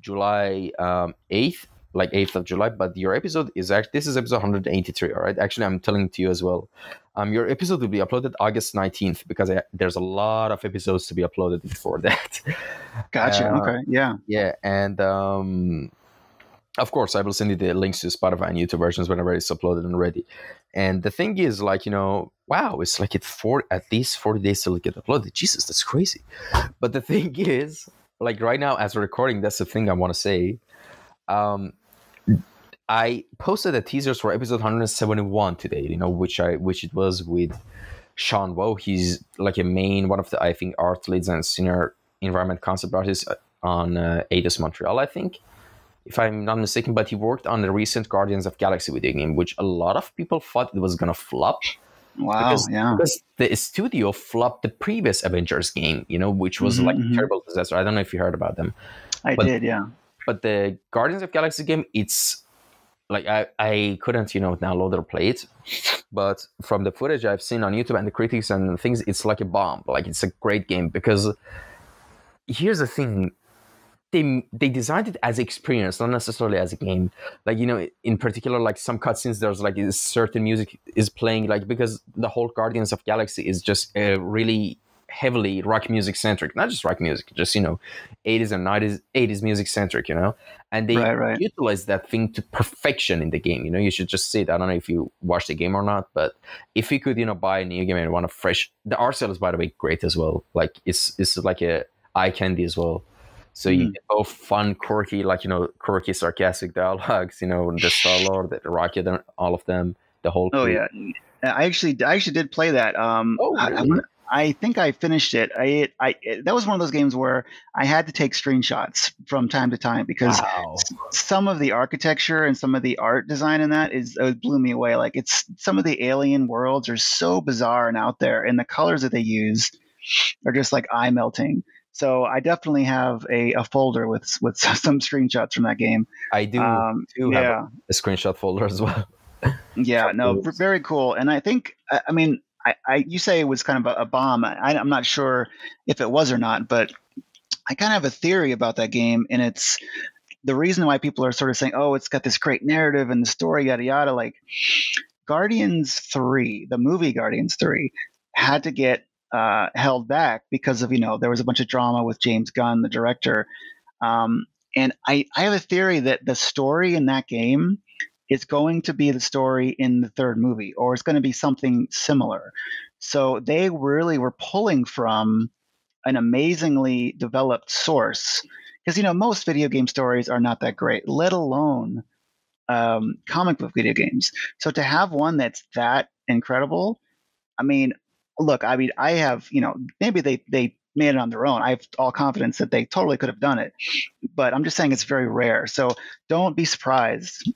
July um, 8th, like 8th of July, but your episode is actually this is episode 183. All right, actually, I'm telling to you as well. Um, your episode will be uploaded August 19th because I, there's a lot of episodes to be uploaded before that. Gotcha. Uh, okay. Yeah. Yeah, and um, of course, I will send you the links to Spotify and YouTube versions whenever it's uploaded and ready. And the thing is, like you know, wow, it's like it for at least 40 days till it get uploaded. Jesus, that's crazy. But the thing is, like right now, as we're recording, that's the thing I want to say. Um, I posted the teasers for episode 171 today, you know, which I which it was with Sean Woe. He's like a main one of the I think art leads and senior environment concept artists on uh, Eidos Montreal, I think, if I'm not mistaken. But he worked on the recent Guardians of Galaxy video game, which a lot of people thought it was gonna flop. Wow, because, yeah. Because the studio flopped the previous Avengers game, you know, which was mm-hmm, like mm-hmm. a terrible disaster. I don't know if you heard about them. I but, did, yeah. But the Guardians of Galaxy game, it's like I, I couldn't you know download or play it but from the footage i've seen on youtube and the critics and things it's like a bomb like it's a great game because here's the thing they they designed it as experience, not necessarily as a game. Like you know, in particular, like some cutscenes, there's like certain music is playing, like because the whole Guardians of Galaxy is just a really heavily rock music centric, not just rock music, just you know, 80s and 90s, 80s music centric, you know, and they right, right. utilize that thing to perfection in the game. You know, you should just see it. I don't know if you watch the game or not, but if you could, you know, buy a new game and want a fresh, the art style is by the way great as well. Like it's it's like a eye candy as well. So you hmm. get both fun, quirky, like you know, quirky, sarcastic dialogues. You know, the Star Lord, the Rocket, all of them. The whole. Oh yeah, I actually, I actually did play that. Um, oh, really? I, I, think I finished it. I, I, it, that was one of those games where I had to take screenshots from time to time because wow. some of the architecture and some of the art design in that is it blew me away. Like it's some of the alien worlds are so bizarre and out there, and the colors that they use are just like eye melting. So I definitely have a, a folder with with some screenshots from that game. I do um, too yeah. have a, screenshot folder as well. yeah, no, very cool. And I think, I mean, I, I you say it was kind of a, a bomb. I, I'm not sure if it was or not, but I kind of have a theory about that game, and it's the reason why people are sort of saying, "Oh, it's got this great narrative and the story, yada yada." Like Guardians Three, the movie Guardians Three, had to get uh, held back because of you know there was a bunch of drama with James Gunn, the director, um, and I I have a theory that the story in that game is going to be the story in the third movie, or it's going to be something similar. So they really were pulling from an amazingly developed source because you know most video game stories are not that great, let alone um, comic book video games. So to have one that's that incredible, I mean, look, I mean, I have, you know, maybe they they made it on their own. I have all confidence that they totally could have done it, but I'm just saying it's very rare. So don't be surprised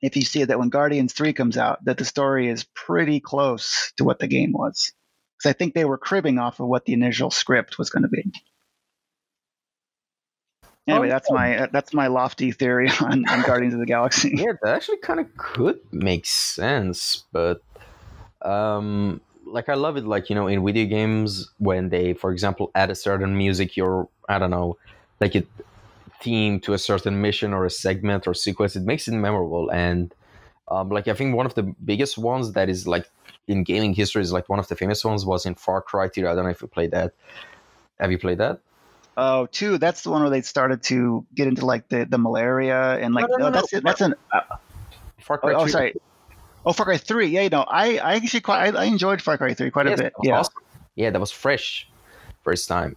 if you see that when Guardians Three comes out, that the story is pretty close to what the game was, because I think they were cribbing off of what the initial script was going to be. Anyway, oh, that's my that's my lofty theory on, on Guardians of the Galaxy. Yeah, that actually kind of could make sense, but um, like I love it like you know in video games when they for example add a certain music or I don't know like a theme to a certain mission or a segment or sequence it makes it memorable and um, like I think one of the biggest ones that is like in gaming history is like one of the famous ones was in Far Cry 2 I don't know if you played that have you played that Oh, two. That's the one where they started to get into like the, the malaria and like no, no, no, that's it. That's an. Uh, Far Cry. Oh, oh sorry. Oh, Far Cry Three. Yeah, you know, I, I actually quite I, I enjoyed Far Cry Three quite yes, a bit. Yeah, awesome. yeah, that was fresh, first time.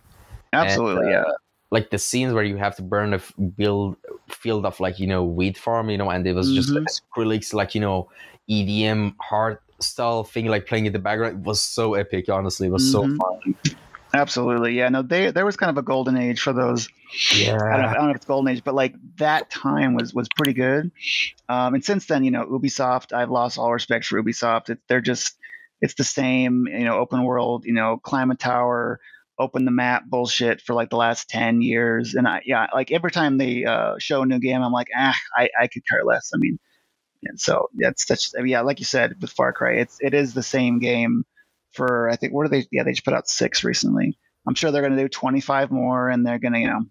Absolutely, and, uh, yeah. Like the scenes where you have to burn a build field of like you know wheat farm, you know, and it was mm-hmm. just like Skrillex, like you know, EDM hard style thing, like playing in the background. It was so epic. Honestly, it was mm-hmm. so fun. Absolutely, yeah. No, they there was kind of a golden age for those. Yeah, I don't, know, I don't know if it's golden age, but like that time was was pretty good. Um, and since then, you know, Ubisoft, I've lost all respect for Ubisoft. It, they're just it's the same, you know, open world, you know, climb a tower, open the map bullshit for like the last ten years. And I yeah, like every time they uh, show a new game, I'm like, ah, I I could care less. I mean, and so that's that's yeah, like you said with Far Cry, it's it is the same game for I think what are they? Yeah, they just put out six recently. I'm sure they're going to do 25 more, and they're going to you know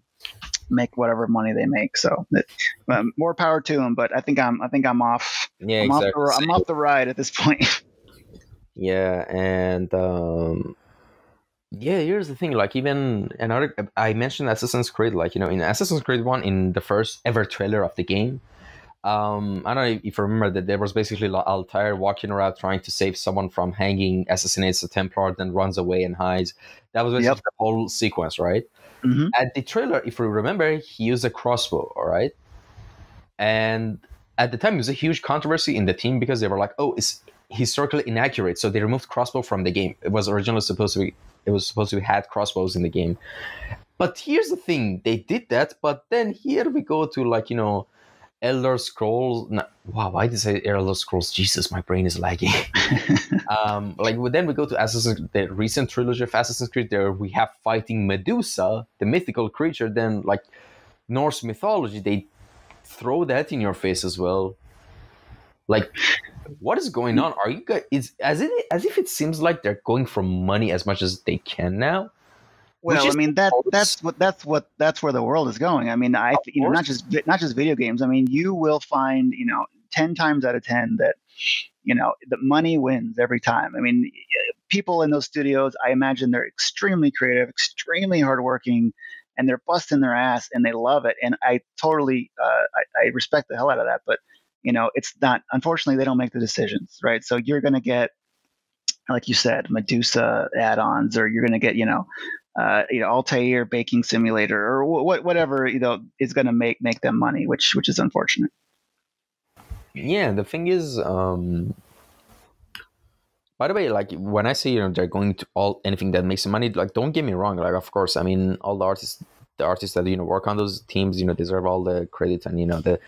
make whatever money they make. So it, um, more power to them. But I think I'm I think I'm off. Yeah, I'm exactly. Off the, I'm off the ride at this point. yeah, and um, yeah, here's the thing. Like even another, I mentioned Assassin's Creed. Like you know, in Assassin's Creed One, in the first ever trailer of the game, um, I don't know if you remember that there was basically Altair walking around trying to save someone from hanging, assassinates a Templar, then runs away and hides. That was basically yep. the whole sequence, right? Mm-hmm. At the trailer, if you remember, he used a crossbow, all right? And at the time, it was a huge controversy in the team because they were like, "Oh, it's historically inaccurate," so they removed crossbow from the game. It was originally supposed to be, it was supposed to be had crossbows in the game. But here's the thing: they did that, but then here we go to like you know Elder Scrolls. No, wow, why did I say Elder Scrolls? Jesus, my brain is lagging. um, like then we go to Assassin's the recent trilogy of Assassin's Creed. There we have fighting Medusa, the mythical creature. Then like Norse mythology, they throw that in your face as well. Like, what is going on? Are you guys? It's as it as if it seems like they're going for money as much as they can now. Well, I mean that that's what that's what that's where the world is going. I mean, I you know not just not just video games. I mean, you will find you know ten times out of ten that you know the money wins every time. I mean, people in those studios, I imagine they're extremely creative, extremely hardworking, and they're busting their ass and they love it. And I totally uh, I, I respect the hell out of that. But you know, it's not. Unfortunately, they don't make the decisions, right? So you're going to get like you said, Medusa add-ons, or you're going to get, you know, uh, you know, Altair baking simulator, or wh- whatever, you know, is going to make make them money, which which is unfortunate. Yeah, the thing is, um, by the way, like when I say you know they're going to all anything that makes money, like don't get me wrong, like of course, I mean all the artists, the artists that you know work on those teams, you know, deserve all the credit and you know the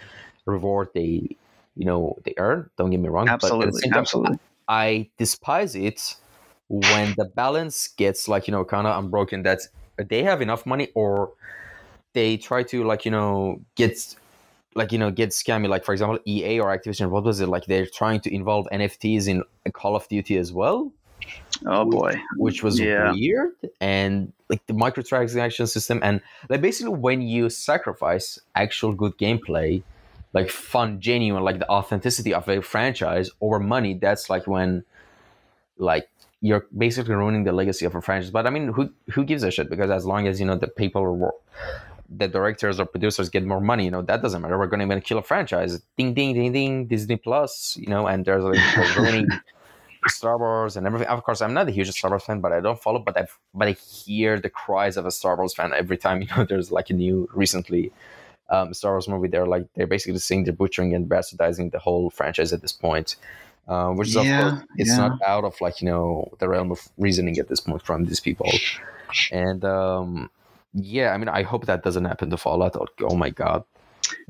reward they, you know, they earn. Don't get me wrong, absolutely, but absolutely. I despise it when the balance gets like you know kind of unbroken. That they have enough money, or they try to like you know get like you know get scammy. Like for example, EA or Activision. What was it like? They're trying to involve NFTs in Call of Duty as well. Oh boy, which was yeah. weird and like the microtransaction system and like basically when you sacrifice actual good gameplay like fun, genuine, like the authenticity of a franchise over money, that's like when like you're basically ruining the legacy of a franchise. But I mean, who who gives a shit? Because as long as you know the people are the directors or producers get more money, you know, that doesn't matter. We're going to kill a franchise. Ding, ding, ding, ding. Disney Plus, you know, and there's like ruining Star Wars and everything. Of course, I'm not a huge Star Wars fan, but I don't follow. But I but I hear the cries of a Star Wars fan every time you know there's like a new recently um, Star Wars movie, they're like they're basically saying they're butchering and bastardizing the whole franchise at this point, uh, which is yeah, of course it's yeah. not out of like you know the realm of reasoning at this point from these people, and um, yeah, I mean I hope that doesn't happen to Fallout. Oh, oh my god.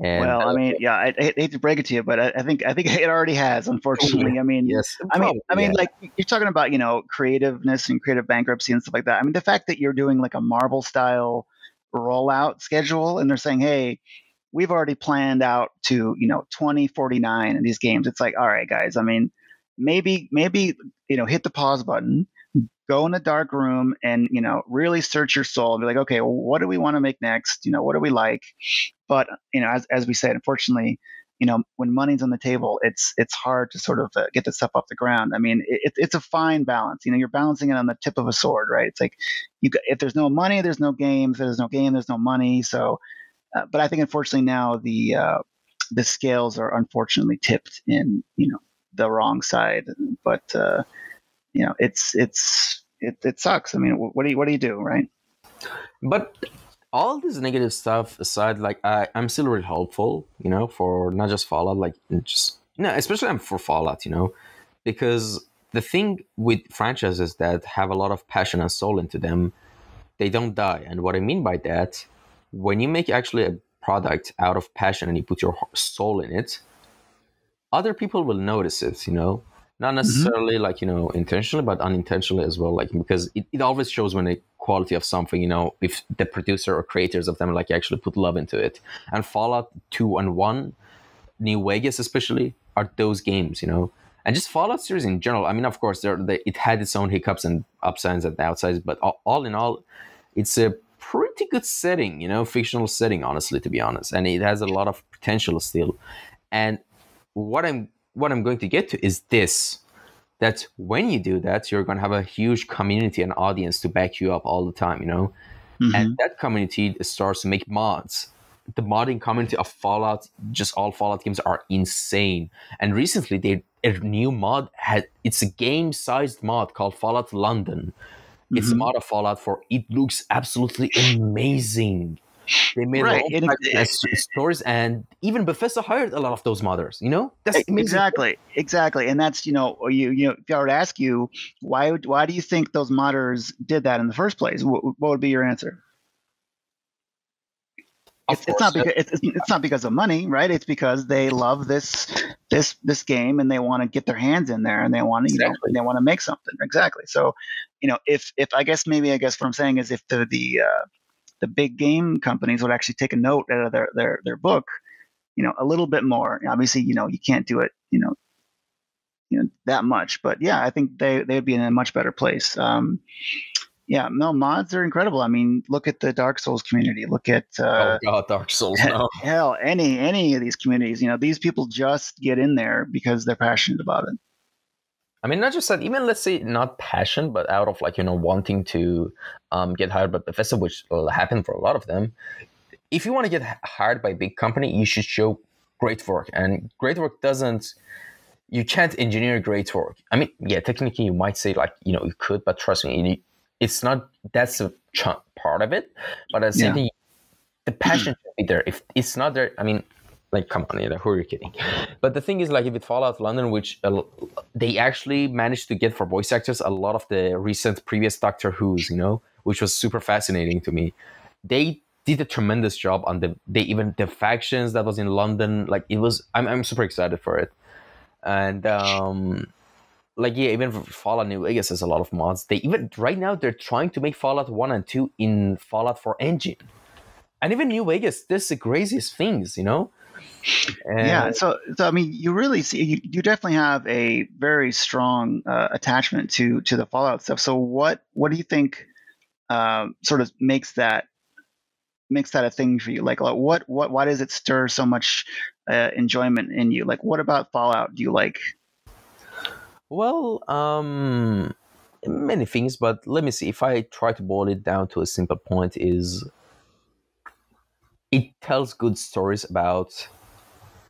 And, well, I mean, yeah, I, I, hate to break it to you, but I, I, think I think it already has. Unfortunately, I mean, yes, I mean, I mean, yeah. like you're talking about, you know, creativeness and creative bankruptcy and stuff like that. I mean, the fact that you're doing like a Marvel style rollout schedule and they're saying, hey, we've already planned out to, you know, 2049 in these games. It's like, all right, guys, I mean, maybe, maybe, you know, hit the pause button, go in a dark room and, you know, really search your soul and be like, okay, well, what do we want to make next? You know, what do we like? But, you know, as, as we said, unfortunately, you know, when money's on the table, it's it's hard to sort of uh, get the stuff off the ground. I mean, it, it's a fine balance. You know, you're balancing it on the tip of a sword, right? It's like you if there's no money, there's no game. If there's no game, there's no money. So, uh, but I think unfortunately now the uh, the scales are unfortunately tipped in you know the wrong side. But uh, you know, it's it's it, it sucks. I mean, what do you what do you do, right? But all this negative stuff aside, like I, I'm still really hopeful, you know, for not just Fallout, like just you know, especially I'm for Fallout, you know, because the thing with franchises that have a lot of passion and soul into them, they don't die. And what I mean by that, when you make actually a product out of passion and you put your soul in it, other people will notice it, you know, not mm-hmm. necessarily mm-hmm. like you know intentionally, but unintentionally as well, like because it, it always shows when a quality of something, you know, if the producer or creators of them like actually put love into it. And Fallout 2 and 1, New Vegas especially, are those games, you know. And just Fallout series in general. I mean, of course, there they, it had its own hiccups and upsides and downsides, but all, all in all, it's a pretty good setting, you know, fictional setting, honestly, to be honest. And it has a lot of potential still. And what I'm what I'm going to get to is this that when you do that, you're going to have a huge community and audience to back you up all the time, you know? Mm-hmm. And that community starts to make mods. The modding community of Fallout, just all Fallout games are insane. And recently, they a new mod had it's a game-sized mod called Fallout London. It's mm-hmm. a mod of Fallout 4. It looks absolutely amazing. They made right. a lot of stories, and even Bethesda hired a lot of those modders. You know, that's amazing. exactly, exactly, and that's you know, you you know, if I were to ask you why why do you think those modders did that in the first place, what, what would be your answer? It's, it's, not because it's, it's not because of money, right? It's because they love this this this game and they want to get their hands in there and they want to you exactly. know they want to make something exactly. So, you know, if if I guess maybe I guess what I'm saying is if the the uh, the big game companies would actually take a note out of their their their book, you know, a little bit more. Obviously, you know, you can't do it, you know, you know that much, but yeah, I think they they would be in a much better place. Um, Yeah, no mods are incredible. I mean, look at the Dark Souls community. Look at uh, oh god, Dark Souls. No. hell, any any of these communities. You know, these people just get in there because they're passionate about it. I mean, not just that. Even let's say not passion, but out of like you know wanting to um, get hired by Bethesda, which will happen for a lot of them. If you want to get hired by a big company, you should show great work, and great work doesn't. You can't engineer great work. I mean, yeah, technically you might say like you know you could, but trust me, it's not. That's a part of it, but yeah. the passion should be there. If it's not there, I mean, like, come on, you know, who are you kidding? But the thing is, like, if it Fallout London, which uh, they actually managed to get for voice actors a lot of the recent previous Doctor Who's, you know, which was super fascinating to me. They did a tremendous job on the they even the factions that was in London. Like, it was. I'm I'm super excited for it, and um, like yeah, even Fallout New Vegas has a lot of mods. They even right now they're trying to make Fallout One and Two in Fallout 4 engine, and even New Vegas. This is the craziest things, you know. And yeah, so, so I mean, you really see you, you definitely have a very strong uh, attachment to to the Fallout stuff. So what what do you think uh, sort of makes that makes that a thing for you? Like, like what what why does it stir so much uh, enjoyment in you? Like, what about Fallout do you like? Well, um, many things, but let me see. If I try to boil it down to a simple point, is it tells good stories about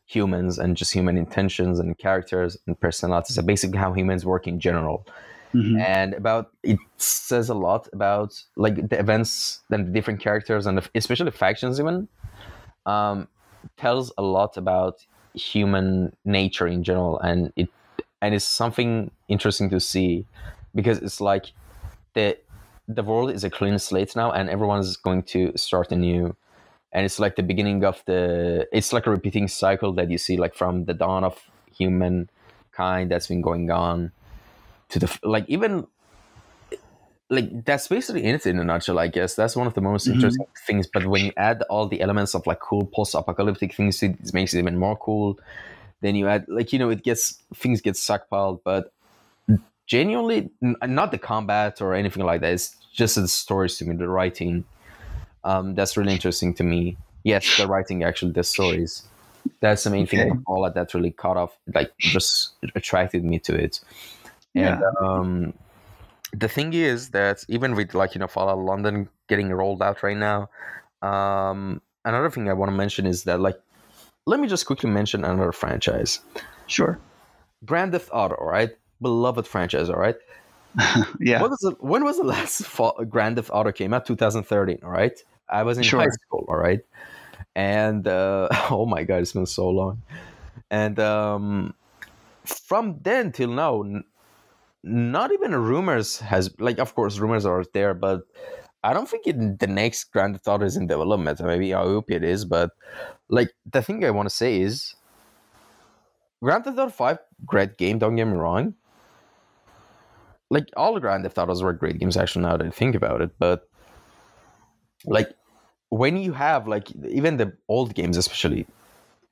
humans and just human intentions and characters and personalities. So basically, how humans work in general. Mm-hmm. And about it says a lot about like the events and the different characters and the, especially factions even um, tells a lot about human nature in general and it and it's something interesting to see because it's like the the world is a clean slate now and everyone's going to start anew. And it's like the beginning of the it's like a repeating cycle that you see like from the dawn of humankind that's been going on to the like even like that's basically it in a nutshell i guess. That's one of the most mm-hmm. interesting things. But when you add all the elements of like cool post-apocalyptic things it makes it even more cool then you add like you know it gets things get stockpiled but genuinely not the combat or anything like that it's just the stories to me the writing um, that's really interesting to me. Yes, the writing actually, the stories. That's the main okay. thing of all that really caught off, like just attracted me to it. And yeah. um, the thing is that even with like you know Fallout London getting rolled out right now, um, another thing I want to mention is that like, let me just quickly mention another franchise. Sure. Grand Theft Auto, right? beloved franchise, all right. yeah. What was the, when was the last Grand Theft Auto came out? 2013, all right. I was in sure. high school, all right, and uh, oh my god, it's been so long. And um, from then till now, not even rumors has like, of course, rumors are there, but I don't think it, the next Grand Theft Auto is in development. Maybe I hope it is, but like the thing I want to say is, Grand Theft Auto Five, great game. Don't get me wrong. Like all Grand Theft Autos were great games, actually. Now that I think about it, but like when you have like even the old games especially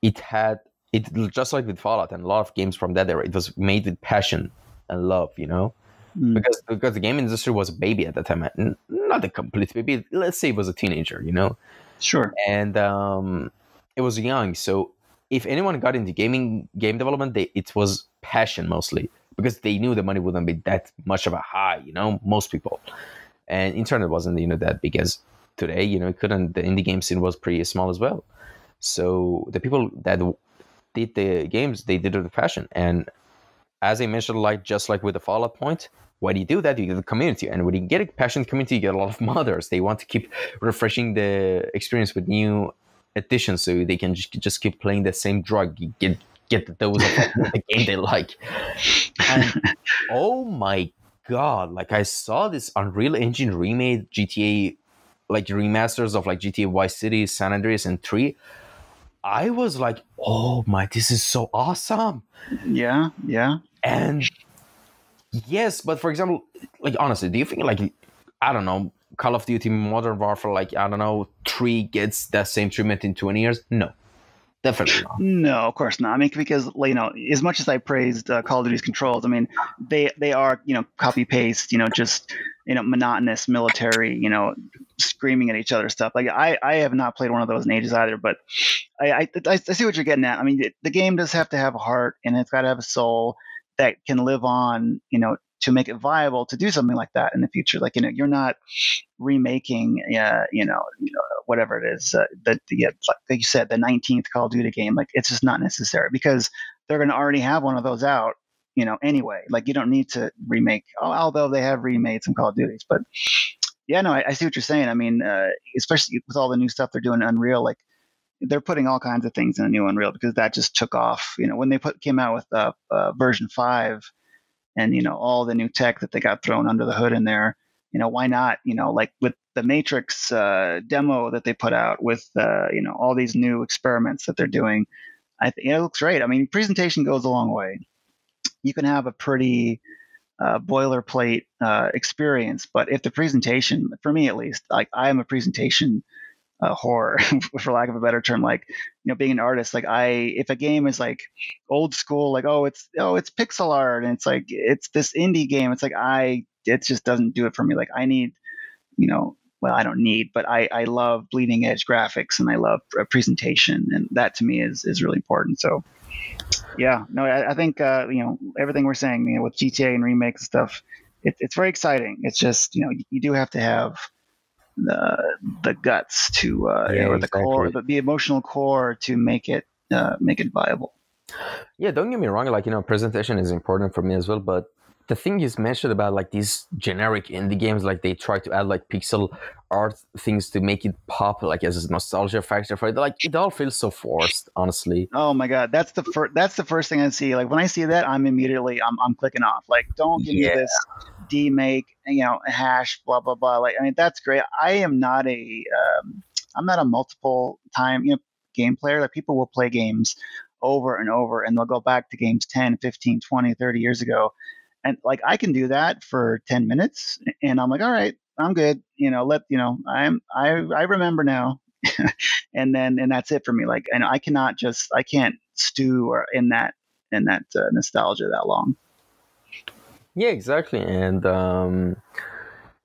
it had it just like with fallout and a lot of games from that era it was made with passion and love you know mm. because because the game industry was a baby at the time not a complete baby let's say it was a teenager you know sure and um it was young so if anyone got into gaming game development they, it was passion mostly because they knew the money wouldn't be that much of a high you know most people and internet wasn't you know that big as today, you know, it couldn't. The indie game scene was pretty small as well. So the people that did the games, they did it with passion. And as I mentioned, like just like with the Fallout point, why do you do that? You get the community, and when you get a passionate community, you get a lot of modders. They want to keep refreshing the experience with new additions, so they can just, just keep playing the same drug. You get get those of the game they like. And oh my god! Like I saw this Unreal Engine remade GTA like remasters of like GTA Vice City, San Andreas, and three, I was like, oh my, this is so awesome. Yeah, yeah. And yes, but for example, like honestly, do you think like I don't know, Call of Duty Modern Warfare, like I don't know, three gets that same treatment in twenty years? No. Definitely not. No, of course not. I mean, because you know, as much as I praised uh, Call of Duty's controls, I mean, they they are you know copy paste, you know, just you know monotonous military you know screaming at each other stuff like i i have not played one of those in ages either but i i, I see what you're getting at i mean the game does have to have a heart and it's got to have a soul that can live on you know to make it viable to do something like that in the future like you know you're not remaking uh, you know you know whatever it is uh, the, the like you said the 19th call of duty game like it's just not necessary because they're going to already have one of those out you know, anyway. Like you don't need to remake, although they have remade some Call of Duties. But yeah, no, I, I see what you're saying. I mean, uh, especially with all the new stuff they're doing in Unreal, like they're putting all kinds of things in a new Unreal because that just took off. You know, when they put came out with uh, uh, version five, and you know all the new tech that they got thrown under the hood in there. You know, why not? You know, like with the Matrix uh, demo that they put out, with uh, you know all these new experiments that they're doing. I think it looks great. I mean, presentation goes a long way you can have a pretty uh, boilerplate uh, experience. But if the presentation, for me at least, like I am a presentation uh, horror, for lack of a better term. Like you know, being an artist, like I, if a game is like old school, like oh it's oh it's pixel art and it's like it's this indie game, it's like I it just doesn't do it for me. Like I need, you know. Well, I don't need, but I, I love bleeding edge graphics and I love presentation, and that to me is is really important. So, yeah, no, I, I think uh, you know everything we're saying, you know, with GTA and remakes and stuff, it, it's very exciting. It's just you know you, you do have to have the the guts to uh, yeah, or the exactly. core, the, the, emotional core to make it uh, make it viable. Yeah, don't get me wrong. Like you know, presentation is important for me as well, but the thing is mentioned about like these generic indie games, like they try to add like pixel art things to make it pop, like as a nostalgia factor for it. Like it all feels so forced, honestly. Oh my god, that's the first. That's the first thing I see. Like when I see that, I'm immediately I'm I'm clicking off. Like don't give yeah. me this d make you know, hash, blah blah blah. Like I mean, that's great. I am not a um, I'm not a multiple time you know game player. Like people will play games over and over and they'll go back to games 10 15 20 30 years ago and like I can do that for 10 minutes and I'm like, all right, I'm good. You know, let, you know, I'm, I, I remember now. and then, and that's it for me. Like, and I cannot just, I can't stew or in that, in that uh, nostalgia that long. Yeah, exactly. And, um,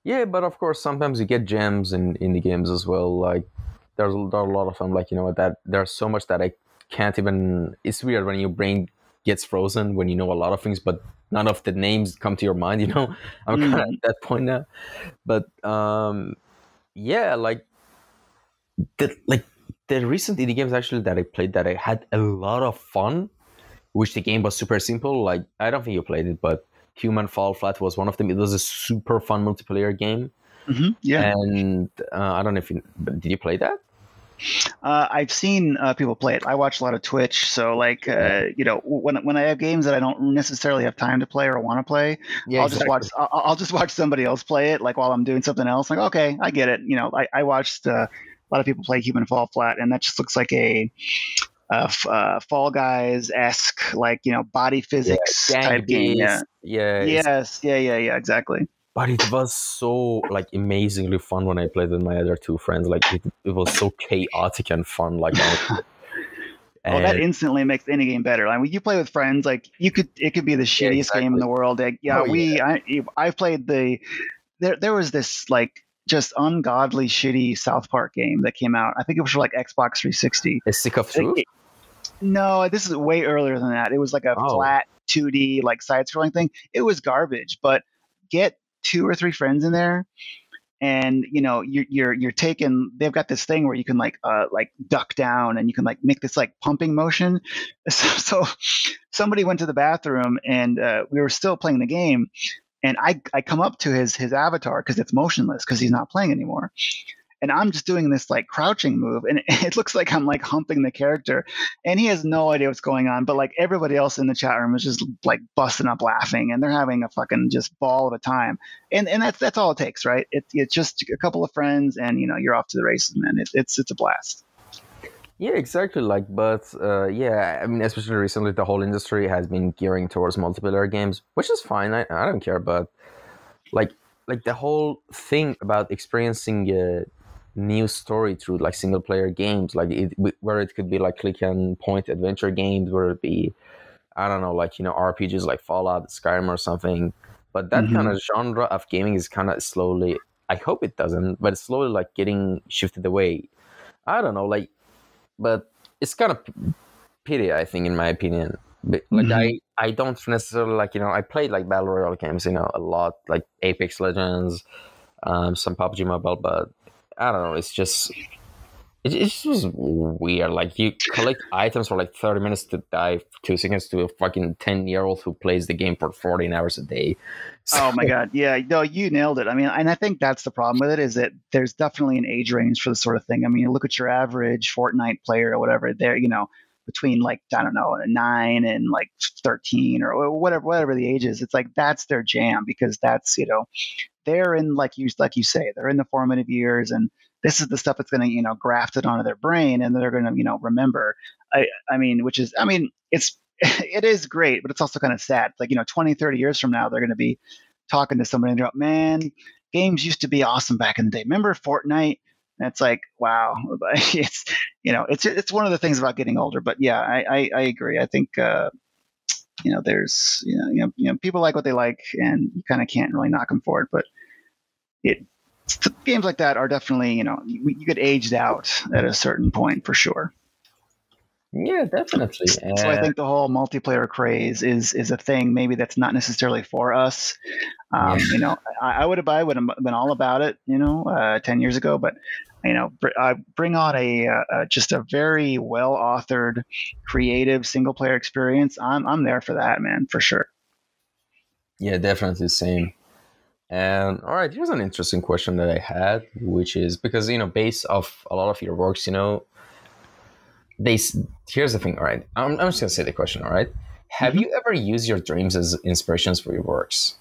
yeah, but of course, sometimes you get gems in, in the games as well. Like, there's, there are a lot of them. Like, you know, that there's so much that I can't even, it's weird when your brain gets frozen when you know a lot of things, but none of the names come to your mind. You know, I'm mm. kind of at that point now. But um, yeah, like the like the recent indie games actually that I played that I had a lot of fun. Which the game was super simple. Like I don't think you played it, but Human Fall Flat was one of them. It was a super fun multiplayer game. Mm-hmm, yeah, and uh, I don't know if you did you play that. Uh, I've seen uh, people play it. I watch a lot of Twitch, so like uh, you know, when when I have games that I don't necessarily have time to play or want to play, yeah, I'll exactly. just watch. I'll, I'll, just watch somebody else play it, like while I'm doing something else. Like, okay, I get it. You know, I, I watched uh, a lot of people play Human Fall Flat, and that just looks like a uh, uh, Fall Guys esque, like you know, body physics yeah, type game. Yeah. yeah. Yes. Yeah. Yeah. Yeah. Exactly but it was so like amazingly fun when I played with my other two friends. Like it, it was so chaotic and fun. Like. and, well, that instantly makes any game better. Like when you play with friends, like you could, it could be the shittiest yeah, exactly. game in the world. Like, yeah, oh, we, yeah. I, I played the, there, there was this like just ungodly shitty South Park game that came out. I think it was for like Xbox 360. Is Stick of Truth? no, this is way earlier than that. It was like a oh. flat 2D like side scrolling thing. It was garbage, but get two or three friends in there. And you know you're you're you're taking they've got this thing where you can like uh like duck down and you can like make this like pumping motion. So, so somebody went to the bathroom and uh, we were still playing the game. And i i come up to his his avatar because it's motionless because he's not playing anymore and I'm just doing this like crouching move, and it looks like I'm like humping the character, and he has no idea what's going on. But like everybody else in the chat room is just like busting up laughing, and they're having a fucking just ball of a time. And and that's that's all it takes, right? It, it's just a couple of friends, and you know you're off to the races, man. It, it's it's a blast. Yeah, exactly. Like, but uh, yeah, I mean, especially recently, the whole industry has been gearing towards multiplayer games, which is fine. I, I don't care, but like, like the whole thing about experiencing uh, new story through like single player games like it where it could be like click and point adventure games where it be i don't know like you know rpgs like fallout skyrim or something but that mm-hmm. kind of genre of gaming is kind of slowly. I hope it doesn't, but it's slowly like getting shifted away. I don't know, like, but it's kind of pity, I think, in my opinion. But, like mm-hmm. I, I don't necessarily like you know I played like battle royale games you know a lot like Apex Legends, um, some PUBG Mobile, but I don't know. It's just it, it's just weird. Like you collect items for like thirty minutes to die two seconds to a fucking ten year old who plays the game for fourteen hours a day. So, oh my god, yeah, no, you nailed it. I mean, and I think that's the problem with it is that there's definitely an age range for the sort of thing. I mean, look at your average Fortnite player or whatever. There, you know, between like I don't know, nine and like thirteen or whatever, whatever the age is. It's like that's their jam because that's you know, they're in like you like you say, they're in the formative years and this is the stuff that's going to you know graft it onto their brain and they're going to you know remember. I i mean which is i mean it's it is great but it's also kind of sad. Like you know 20 30 years from now they're going to be talking to somebody and they're like man games used to be awesome back in the day. Remember fortnite? And it's like wow. It's you know it's it's one of the things about getting older but yeah i i, I agree. I think uh you know there's you know, you know you know people like what they like and you kind of can't really knock them for it but it games like that are definitely you know you, you, get aged out at a certain point for sure. Yeah, definitely. So I think the whole multiplayer craze is is a thing. Maybe that's not necessarily for us. Um, yeah. You know, I, I would have I would have been all about it. You know, uh, ten years ago, but you know, br- uh, bring on a uh, just a very well authored, creative single player experience. I'm I'm there for that, man, for sure. Yeah, definitely same. And all right, here's an interesting question that I had, which is because you know, based off a lot of your works, you know, they here's the thing. All right, I'm, I'm just gonna say the question. All right, have mm-hmm. you ever used your dreams as inspirations for your works?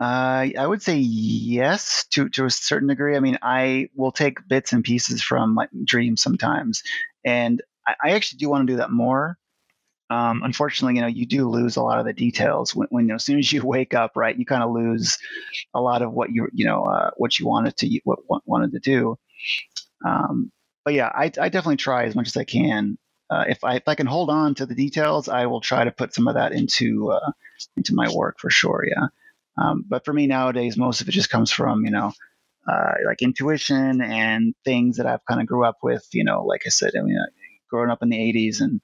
Uh, I would say yes to to a certain degree. I mean, I will take bits and pieces from my dreams sometimes, and I, I actually do want to do that more um, unfortunately, you know, you do lose a lot of the details when, when you know, as soon as you wake up, right? You kind of lose a lot of what you, you know, uh, what you wanted to, what, what wanted to do. Um, but yeah, I, I, definitely try as much as I can. Uh, if I if I can hold on to the details, I will try to put some of that into uh, into my work for sure. Yeah. Um, but for me nowadays, most of it just comes from you know uh, like intuition and things that I've kind of grew up with. You know, like I said, I mean, uh, growing up in the '80s and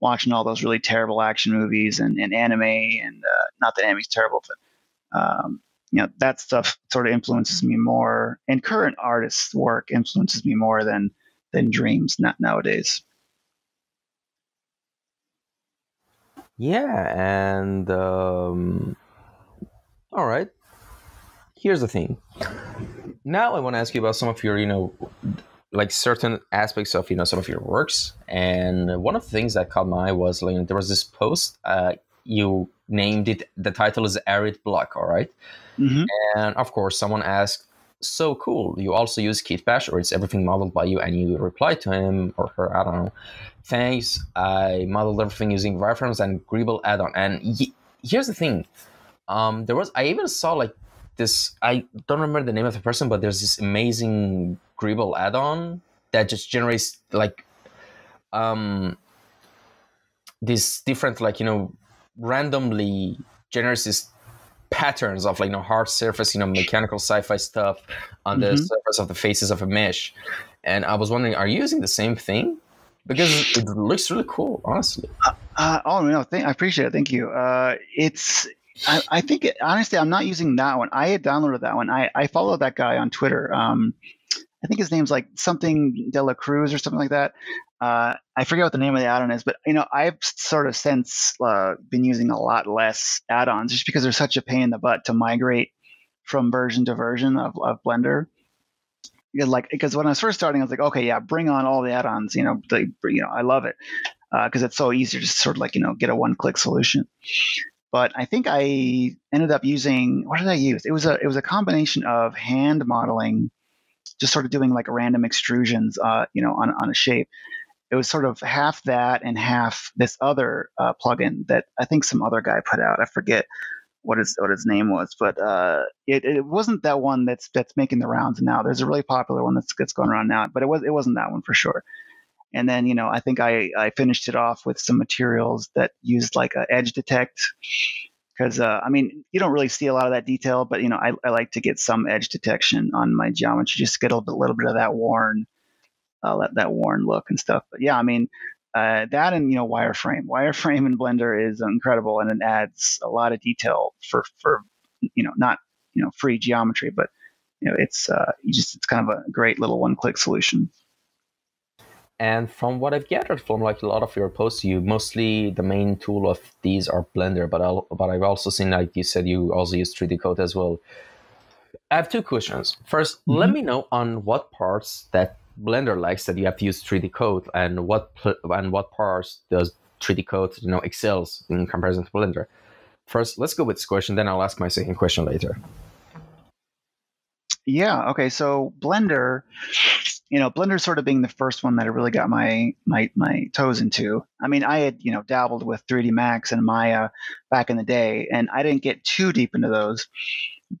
watching all those really terrible action movies and, and anime and uh, not that anime's terrible but um, you know that stuff sort of influences me more and current artists work influences me more than than dreams not nowadays. Yeah and um, all right. Here's the thing. Now i want to ask you about some of your you know like certain aspects of you know some of your works and one of the things that caught my eye was like there was this post uh, you named it the title is arid block all right? mm-hmm. and of course someone asked so cool you also use kitbash or it's everything modeled by you and you reply to him or her i don't know thanks i modeled everything using wireframes and Greeble add-on and y- here's the thing um, there was i even saw like this i don't remember the name of the person but there's this amazing Greeble add-on that just generates like um these different like you know randomly generates these patterns of like you know hard surface you know mechanical sci-fi stuff on mm-hmm. the surface of the faces of a mesh. And i was wondering are you using the same thing? Because it looks really cool honestly. Uh, uh, oh no thank, i appreciate it. Thank you. Uh, it's I, I think it, honestly i'm not using that one. I had downloaded that one. I, I follow that guy on twitter. Um, I think his name's like something De La Cruz or something like that. Uh, I forget what the name of the add-on is, but you know, I've sort of since uh, been using a lot less add-ons just because they're such a pain in the butt to migrate from version to version of, of Blender. Because like, because when I was first starting, I was like, okay, yeah, bring on all the add-ons. You know, the, you know, I love it because uh, it's so easy to just sort of like you know get a one-click solution. But I think I ended up using what did I use? It was a it was a combination of hand modeling just sort of doing like random extrusions, uh, you know, on, on a shape. It was sort of half that and half this other uh, plugin that I think some other guy put out. I forget what his what his name was, but uh, it, it wasn't that one that's that's making the rounds now. There's a really popular one that's that's going around now, but it was it wasn't that one for sure. And then you know I think I I finished it off with some materials that used like a edge detect because uh, I mean you don't really see a lot of that detail, but you know I, I like to get some edge detection on my geometry, just get a little bit, little bit of that worn, uh, that, that worn look and stuff. But yeah, I mean uh, that and you know wireframe, wireframe in Blender is incredible, and it adds a lot of detail for for you know not you know free geometry, but you know it's uh, just it's kind of a great little one click solution. And from what I've gathered from like a lot of your posts, you mostly the main tool of these are Blender, but I'll, but I've also seen like you said you also use 3D Coat as well. I have two questions. 1st mm-hmm. let me know on what parts that Blender likes that you have to use 3D Coat, and what and what parts does 3D Coat you know excels in comparison to Blender. First, let's go with this question, then I'll ask my second question later. Yeah. Okay. So Blender, you know, Blender sort of being the first one that I really got my my my toes into. I mean, I had you know dabbled with 3D Max and Maya back in the day, and I didn't get too deep into those,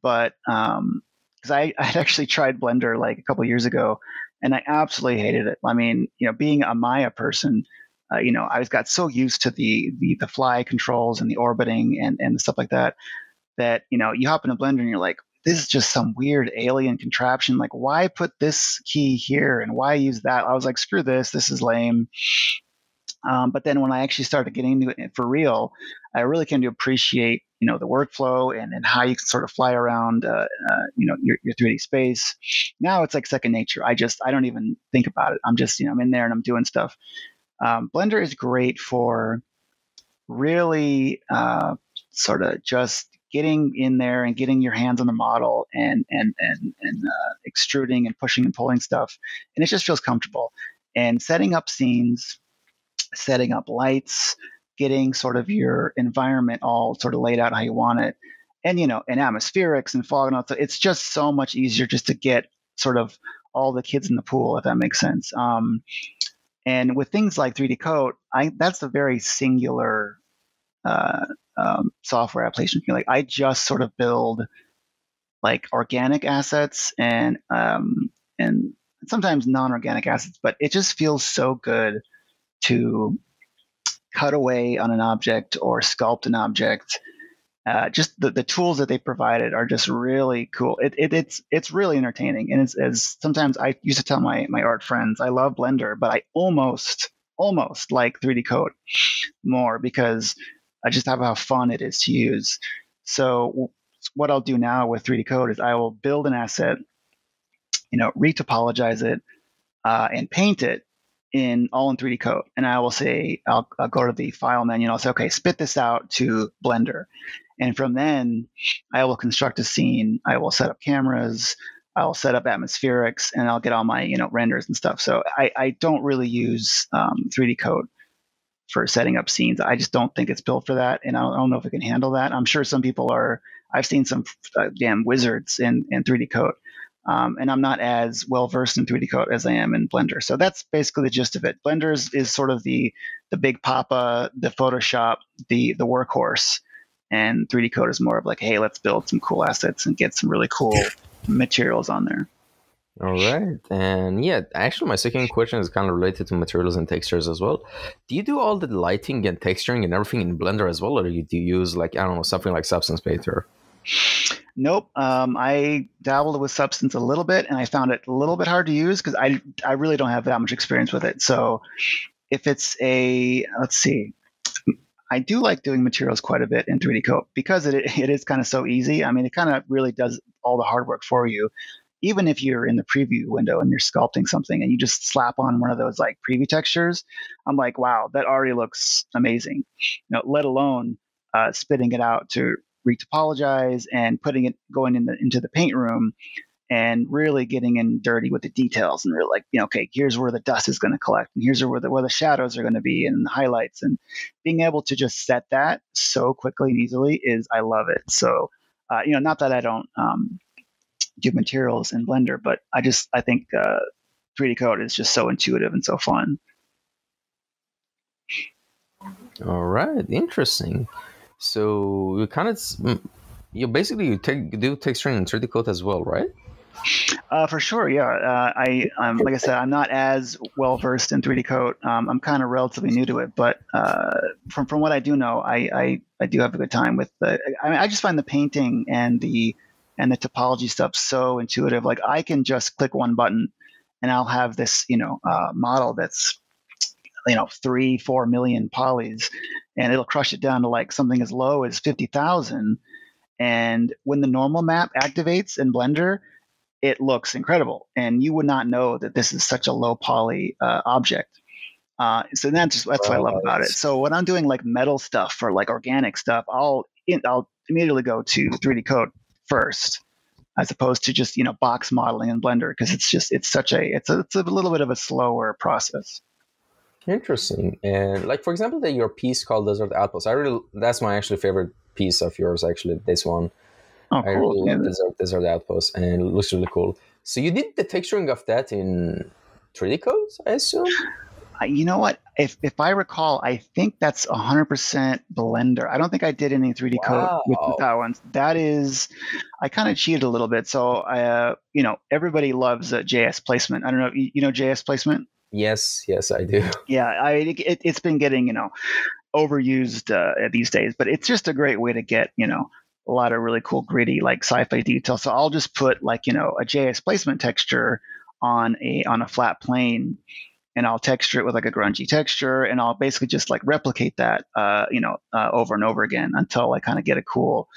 but um, because I I actually tried Blender like a couple years ago, and I absolutely hated it. I mean, you know, being a Maya person. Uh, you know, I was got so used to the, the the fly controls and the orbiting and and stuff like that that you know you hop into Blender and you're like, this is just some weird alien contraption. Like, why put this key here and why use that? I was like, screw this. This is lame. Um, but then when I actually started getting into it for real, I really came to appreciate, you know, the workflow and, and how you can sort of fly around, uh, uh, you know, your, your 3D space. Now it's like second nature. I just, I don't even think about it. I'm just, you know, I'm in there and I'm doing stuff. Um, Blender is great for really uh, sort of just getting in there and getting your hands on the model and and and and uh, extruding and pushing and pulling stuff, and it just feels comfortable. And setting up scenes, setting up lights, getting sort of your environment all sort of laid out how you want it, and you know, and atmospherics and fog and all. So it's just so much easier just to get sort of all the kids in the pool, if that makes sense. Um, and with things like 3D Coat, I that's a very singular uh, um, software application. Like I just sort of build like organic assets and um, and sometimes non-organic assets, but it just feels so good to cut away on an object or sculpt an object. Uh, just the, the tools that they provided are just really cool. It, it, it's it's really entertaining, and it's as sometimes I used to tell my my art friends I love Blender, but I almost almost like 3D Coat more because I just have how fun it is to use. So what I'll do now with 3D Coat is I will build an asset, you know, retopologize it, uh, and paint it in all in 3D Coat. And I will say, I'll, I'll, go to the file menu and I'll say, okay, spit this out to Blender. And from then, I will construct a scene. I will set up cameras. I'll set up atmospherics, and I'll get all my you know renders and stuff. So I, I don't really use um, 3D Coat for setting up scenes. I just don't think it's built for that, and I don't, I don't know if it can handle that. I'm sure some people are. I've seen some uh, damn wizards in in 3D Coat, um, and I'm not as well versed in 3D Coat as I am in Blender. So that's basically the gist of it. Blender is, is sort of the the big papa, the Photoshop, the the workhorse, and 3D Coat is more of like, hey, let's build some cool assets and get some really cool materials on there. All right. And yeah, actually, my second question is kind of related to materials and textures as well. Do you do all the lighting and texturing and everything in Blender as well, or do you, use, like, I don't know, something like Substance Painter? Nope. Um, I dabbled with Substance a little bit, and I found it a little bit hard to use because I, I really don't have that much experience with it. So if it's a, let's see, I do like doing materials quite a bit in 3D Coat because it, it is kind of so easy. I mean, it kind of really does all the hard work for you even if you're in the preview window and you're sculpting something and you just slap on one of those like preview textures, I'm like, wow, that already looks amazing. You know, let alone uh, spitting it out to retopologize and putting it going in the, into the paint room and really getting in dirty with the details and really like, you know, okay, here's where the dust is going to collect and here's where the, where the shadows are going to be and the highlights and being able to just set that so quickly and easily is, I love it. So, uh, you know, not that I don't, um, do materials in Blender, but I just I think uh, 3D Coat is just so intuitive and so fun. All right, interesting. So you kind of you basically you take do texturing in 3D Coat as well, right? Uh, for sure, yeah. Uh, I, um, like I said, I'm not as well versed in 3D Coat. Um, I'm kind of relatively new to it, but uh, from from what I do know, I, I, I do have a good time with the. I mean, I just find the painting and the and the topology stuff so intuitive. Like I can just click one button, and I'll have this, you know, uh, model that's you know three four million polys and it'll crush it down to like something as low as 50000 and when the normal map activates in blender it looks incredible and you would not know that this is such a low poly uh, object uh, so that's that's what I love about it. So when I'm doing like metal stuff or like organic stuff, I'll I'll immediately go to 3D Coat first, as opposed to just you know box modeling in Blender because it's just it's such a it's a, it's a little bit of a slower process. Interesting. And like for example, that your piece called Desert Outpost. I really that's my actually favorite piece of yours. Actually, this one. Oh, I cool. really yeah. Desert Desert Outpost, and it looks really cool. So you did the texturing of that in 3D Coats, I assume. You know what? If if I recall, I think that's 100% Blender. I don't think I did any 3D wow. Coat with that one. That is, I kind of cheated a little bit. So I, uh, you know, everybody loves uh, JSplacement. I don't know. You, you know JSplacement? Yes, yes, I do. Yeah, I it, has been getting you know overused uh, these days, but it's just a great way to get you know a lot of really cool gritty like sci-fi detail. So I'll just put like you know a JSplacement texture on a on a flat plane, and I'll texture it with like a grungy texture, and I'll basically just like replicate that uh, you know uh, over and over again until I kind of get a cool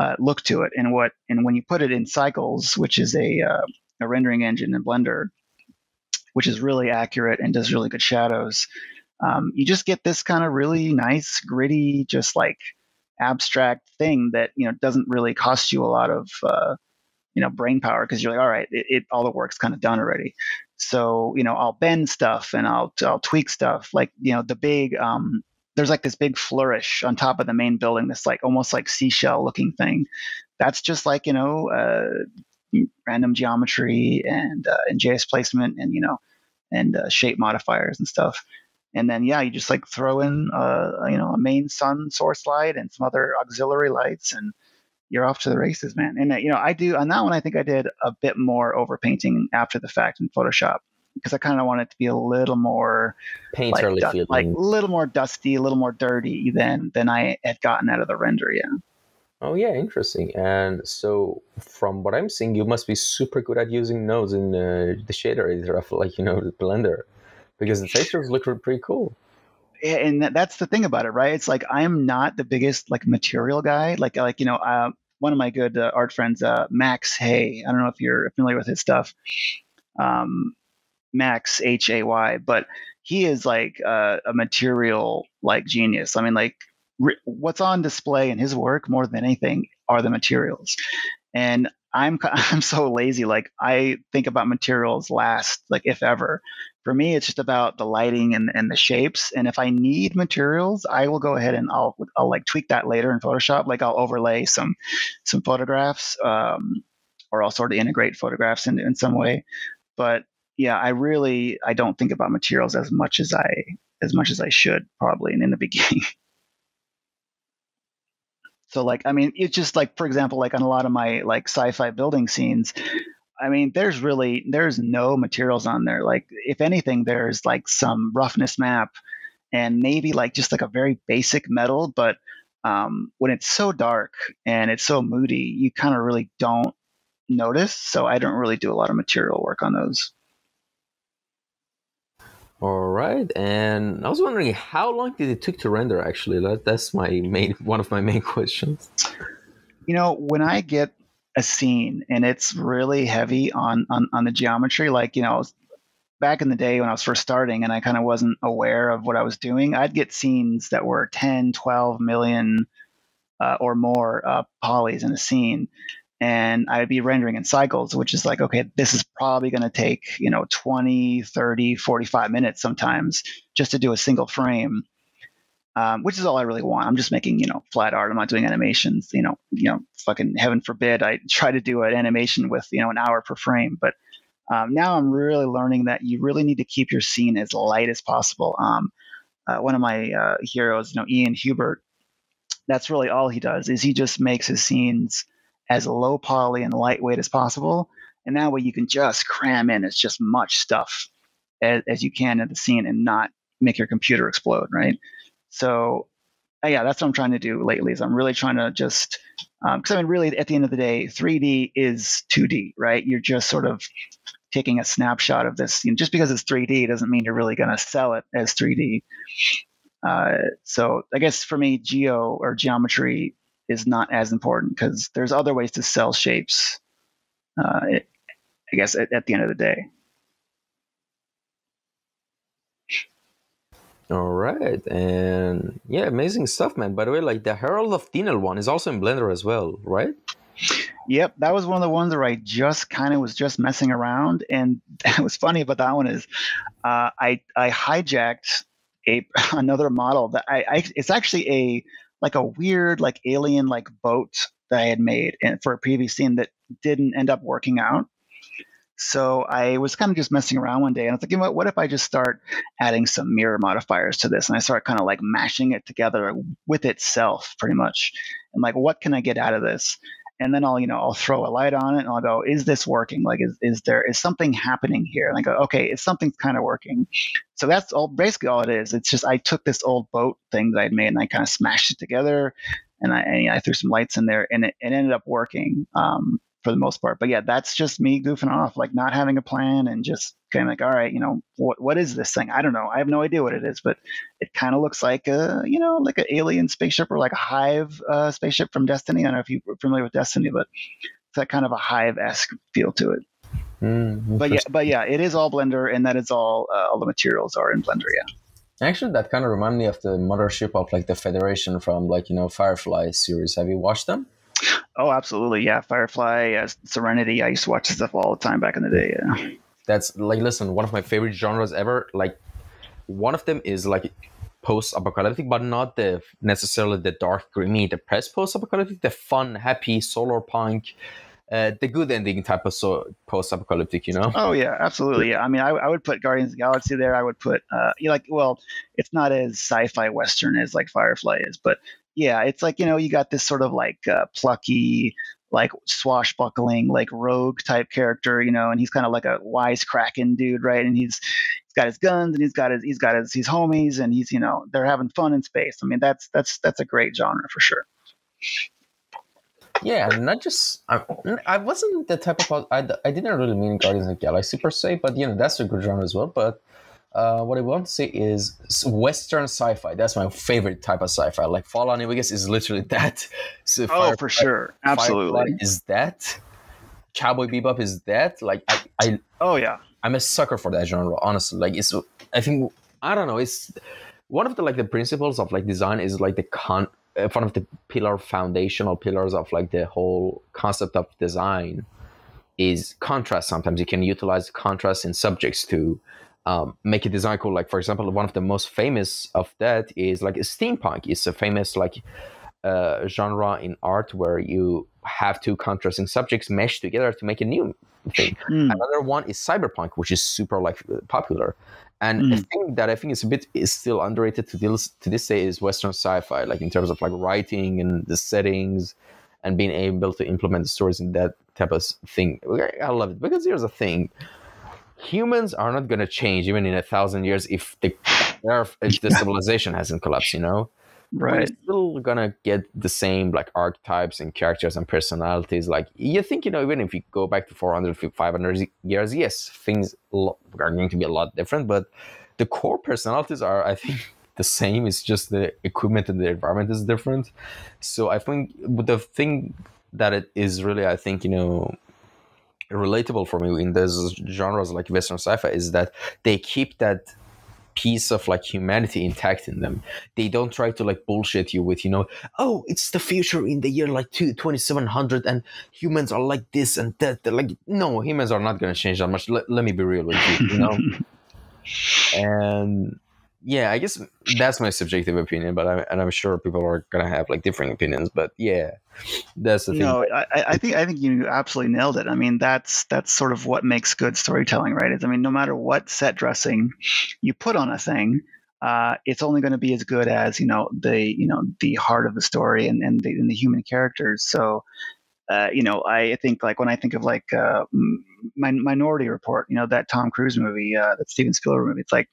uh, look to it. And what and when you put it in Cycles, which is a uh, a rendering engine in Blender which is really accurate and does really good shadows. Um, you just get this kind of really nice, gritty, just like abstract thing that you know doesn't really cost you a lot of uh, you know brain power because you're like, all right, it, it all the work's kind of done already. So you know, I'll bend stuff and I'll I'll tweak stuff like you know the big um, there's like this big flourish on top of the main building, this like almost like seashell looking thing. That's just like you know uh, random geometry and uh, and JSplacement and you know and uh, shape modifiers and stuff. And then yeah, you just like throw in uh, you know a main sun source light and some other auxiliary lights, and you're off to the races, man. And uh, you know I do on that one. I think I did a bit more overpainting after the fact in Photoshop because I kind of want it to be a little more painterly like, like a little more dusty, a little more dirty than than I had gotten out of the render. Yeah. Oh yeah, interesting. And so, from what I'm seeing, you must be super good at using nodes in uh, the shader editor of like you know the Blender, because the textures look pretty cool. And that's the thing about it, right? It's like I'm not the biggest like material guy. Like like you know, uh, one of my good uh, art friends, uh, Max Hay. I don't know if you're familiar with his stuff. Um, Max H A Y, but he is like uh, a material like genius. I mean, like what's on display in his work more than anything are the materials. And I'm I'm so lazy. Like I think about materials last, like if ever. For me, it's just about the lighting and, and the shapes. And if I need materials, I will go ahead and I'll I'll like tweak that later in Photoshop. Like I'll overlay some some photographs, um, or I'll sort of integrate photographs in in some way. But yeah, I really I don't think about materials as much as I as much as I should probably in, in the beginning. So like, I mean, it's just like, for example, like on a lot of my like sci-fi building scenes, I mean, there's really there's no materials on there. Like, if anything, there's like some roughness map and maybe like just like a very basic metal. But um, when it's so dark and it's so moody, you kind of really don't notice. So I don't really do a lot of material work on those. All right, and I was wondering how long did it take to render? Actually, that, that's my main one of my main questions. You know, when I get a scene and it's really heavy on on, on the geometry, like you know, back in the day when I was first starting and I kind of wasn't aware of what I was doing, I'd get scenes that were 10, 12 million uh, or more uh, polys in a scene. And I'd be rendering in cycles, which is like, okay, this is probably going to take, you know, 20, 30, 45 minutes sometimes just to do a single frame, um, which is all I really want. I'm just making, you know, flat art. I'm not doing animations, you know, you know, fucking heaven forbid I try to do an animation with, you know, an hour per frame. But um, now I'm really learning that you really need to keep your scene as light as possible. Um, uh, one of my uh, heroes, you know, Ian Hubert, that's really all he does is he just makes his scenes – as low poly and lightweight as possible. and that way you can just cram in as just much stuff as, as you can in the scene and not make your computer explode, right? So uh, yeah, that's what I'm trying to do lately. Is I'm really trying to just because um, I mean, really, at the end of the day, 3D is 2D, right? You're just sort of taking a snapshot of this. You know, just because it's 3D doesn't mean you're really going to sell it as 3D. Uh, so I guess for me, geo or geometry is not as important because there's other ways to sell shapes. Uh, it, I guess at, at the end of the day. All right, and yeah, amazing stuff, man. By the way, like the Herald of Tinel one is also in Blender as well, right? Yep, that was one of the ones where I just kind of was just messing around, and what's funny about that one is, uh, I I hijacked a another model that I, I it's actually a like a weird like alien like boat that I had made and for a previous scene that didn't end up working out. So I was kind of just messing around one day and I was like, you know what, what if I just start adding some mirror modifiers to this? And I start kind of like mashing it together with itself pretty much. And like, what can I get out of this? And then I'll, you know, I'll throw a light on it and I'll go, is this working? Like, is, is there, is something happening here? And I go, okay, it's something's kind of working. So that's all, basically all it is. It's just, I took this old boat thing that I'd made and I kind of smashed it together and I, and I threw some lights in there and it, it ended up working. Um, for the most part. But yeah, that's just me goofing off, like not having a plan and just kind of like, all right, you know, what what is this thing? I don't know. I have no idea what it is, but it kind of looks like a, you know, like an alien spaceship or like a hive uh, spaceship from Destiny. I don't know if you're familiar with Destiny, but it's that kind of a hive esque feel to it. Mm, but yeah, but yeah, it is all Blender, and that is all uh, all the materials are in Blender. Yeah. Actually, that kind of remind me of the mothership of like the Federation from like you know Firefly series. Have you watched them? Oh, absolutely. Yeah. Firefly, uh, Serenity. I used to watch stuff all the time back in the day. Yeah. That's like, listen, one of my favorite genres ever. Like, one of them is like post-apocalyptic, but not the necessarily the dark, grimy, depressed post-apocalyptic. The fun, happy, solar punk, uh, the good ending type of so post-apocalyptic. You know? Oh yeah, absolutely. Yeah. I mean, I, I would put Guardians of the Galaxy there. I would put, uh, you like, well, it's not as sci-fi western as like Firefly is, but yeah, it's like you know you got this sort of like uh, plucky, like swashbuckling, like rogue type character, you know, and he's kind of like a wisecracking dude, right? And he's he's got his guns and he's got his he's got his his homies and he's you know they're having fun in space. I mean that's that's that's a great genre for sure. Yeah, not just I, I wasn't the type of I, I didn't really mean Guardians of the Galaxy per se, but you know that's a good genre as well. But uh, what I want to say is Western sci-fi. That's my favorite type of sci-fi. Like Fallout New Vegas is literally that. So oh, Firefly, for sure, absolutely. Firefly is that? Cowboy Bebop is that? Like I, I. Oh yeah. I'm a sucker for that genre. Honestly, like it's. I think I don't know. It's one of the like the principles of like design is like the con. Uh, one of the pillar foundational pillars of like the whole concept of design is contrast. Sometimes you can utilize contrast in subjects to um, make a design cool. Like for example, one of the most famous of that is like steampunk. It's a famous like uh, genre in art where you have two contrasting subjects meshed together to make a new thing. Mm. Another one is cyberpunk, which is super like popular. And mm. a thing that I think is a bit is still underrated to this to this day is Western sci-fi, like in terms of like writing and the settings and being able to implement the stories in that type of thing. I love it because here's a thing humans are not going to change even in a thousand years if the earth if the civilization hasn't collapsed you know? Right. we're still gonna get the same like archetypes and characters and personalities like you think you know even if you go back to 400 500 years yes things are going to be a lot different but the core personalities are i think the same it's just the equipment and the environment is different. So i think the thing that it is really i think you know relatable for me in those genres like Western sci-fi is that they keep that piece of like humanity intact in them. They don't try to like bullshit you with, you know, oh, it's the future in the year like two, 2700 and humans are like this and that. They're like, no, humans are not going to change that much. Let, let me be real with you, you know? and yeah, I guess that's my subjective opinion, but I, and I'm sure people are gonna have like different opinions. But yeah, that's the thing. No, I, I think I think you absolutely nailed it. I mean, that's that's sort of what makes good storytelling, right? Is I mean, no matter what set dressing you put on a thing, uh, it's only going to be as good as you know the you know the heart of the story and and the, and the human characters. So uh, you know, I think like when I think of like uh, Minority Report, you know, that Tom Cruise movie, uh, that Steven Spielberg movie. It's like,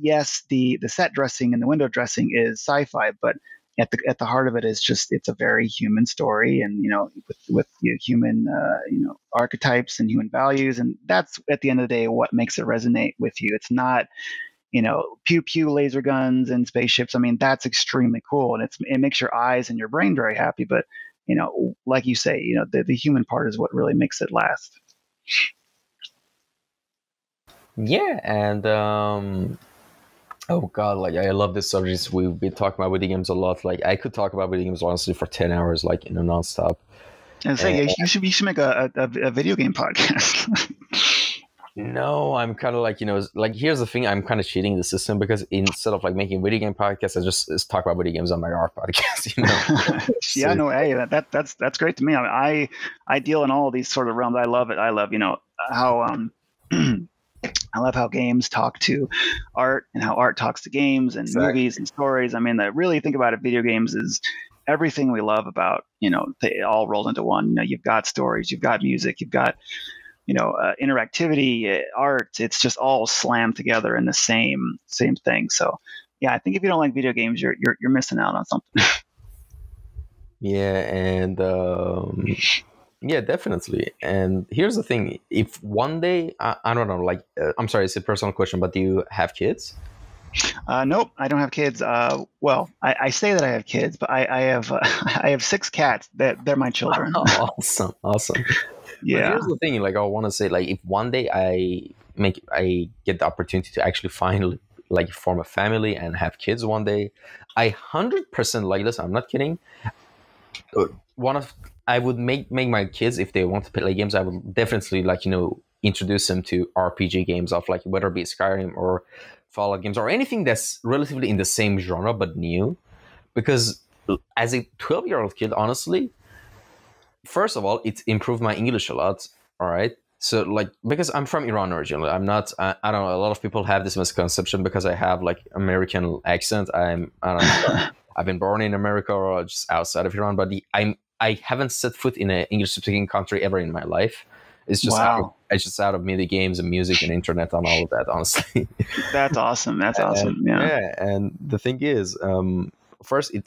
yes, the the set dressing and the window dressing is sci-fi, but at the at the heart of it is just it's a very human story, and you know, with with you know, human uh, you know archetypes and human values, and that's at the end of the day what makes it resonate with you. It's not you know, pew pew laser guns and spaceships. I mean, that's extremely cool, and it's it makes your eyes and your brain very happy. But you know, like you say, you know, the, the human part is what really makes it last. Yeah, and um, oh god, like I love this subject. We've been talking about video games a lot. Like I could talk about video games honestly for ten hours, like in a nonstop. And say, and, you should you should make a, a, a video game podcast. No, I'm kind of like you know, like here's the thing. I'm kind of cheating the system because instead of like making video game podcasts, I just, just talk about video games on my art podcast. You know? yeah, no, hey, that that's that's great to me. I, mean, I I deal in all these sort of realms. I love it. I love you know how um. I love how games talk to art and how art talks to games and exactly. movies and stories. I mean, I really think about it. Video games is everything we love about you know they all rolled into one. You know, you've got stories, you've got music, you've got you know uh, interactivity uh, art it's just all slammed together in the same same thing so yeah i think if you don't like video games you're you're, you're missing out on something yeah and um, yeah definitely and here's the thing if one day i, I don't know like uh, i'm sorry it's a personal question but do you have kids uh, nope, I don't have kids. Uh, well, I, I, say that I have kids, but I, I have uh, I have six cats. That they're my children. Oh, awesome, awesome yeah. But here's the thing, like I want to say, like if one day I make I get the opportunity to actually find like form a family and have kids one day, I hundred percent like this. I'm not kidding. Uh, one of I would make make my kids if they want to play games. I would definitely like you know introduce them to RPG games of like whether it be Skyrim or Fallout games or anything that's relatively in the same genre but new, because as a 12 year old kid, honestly, first of all, it improved my English a lot. All right. So like because I'm from Iran originally, I'm not. I, I don't know. A lot of people have this misconception because I have like American accent. I'm. I don't know. I've been born in America or just outside of Iran, but the, I'm. I haven't set foot in an English speaking country ever in my life. It's just wow. out of, it's just out of me games and music and internet and all of that. Honestly, that's awesome. That's awesome. And, yeah. yeah. And the thing is, um, first it,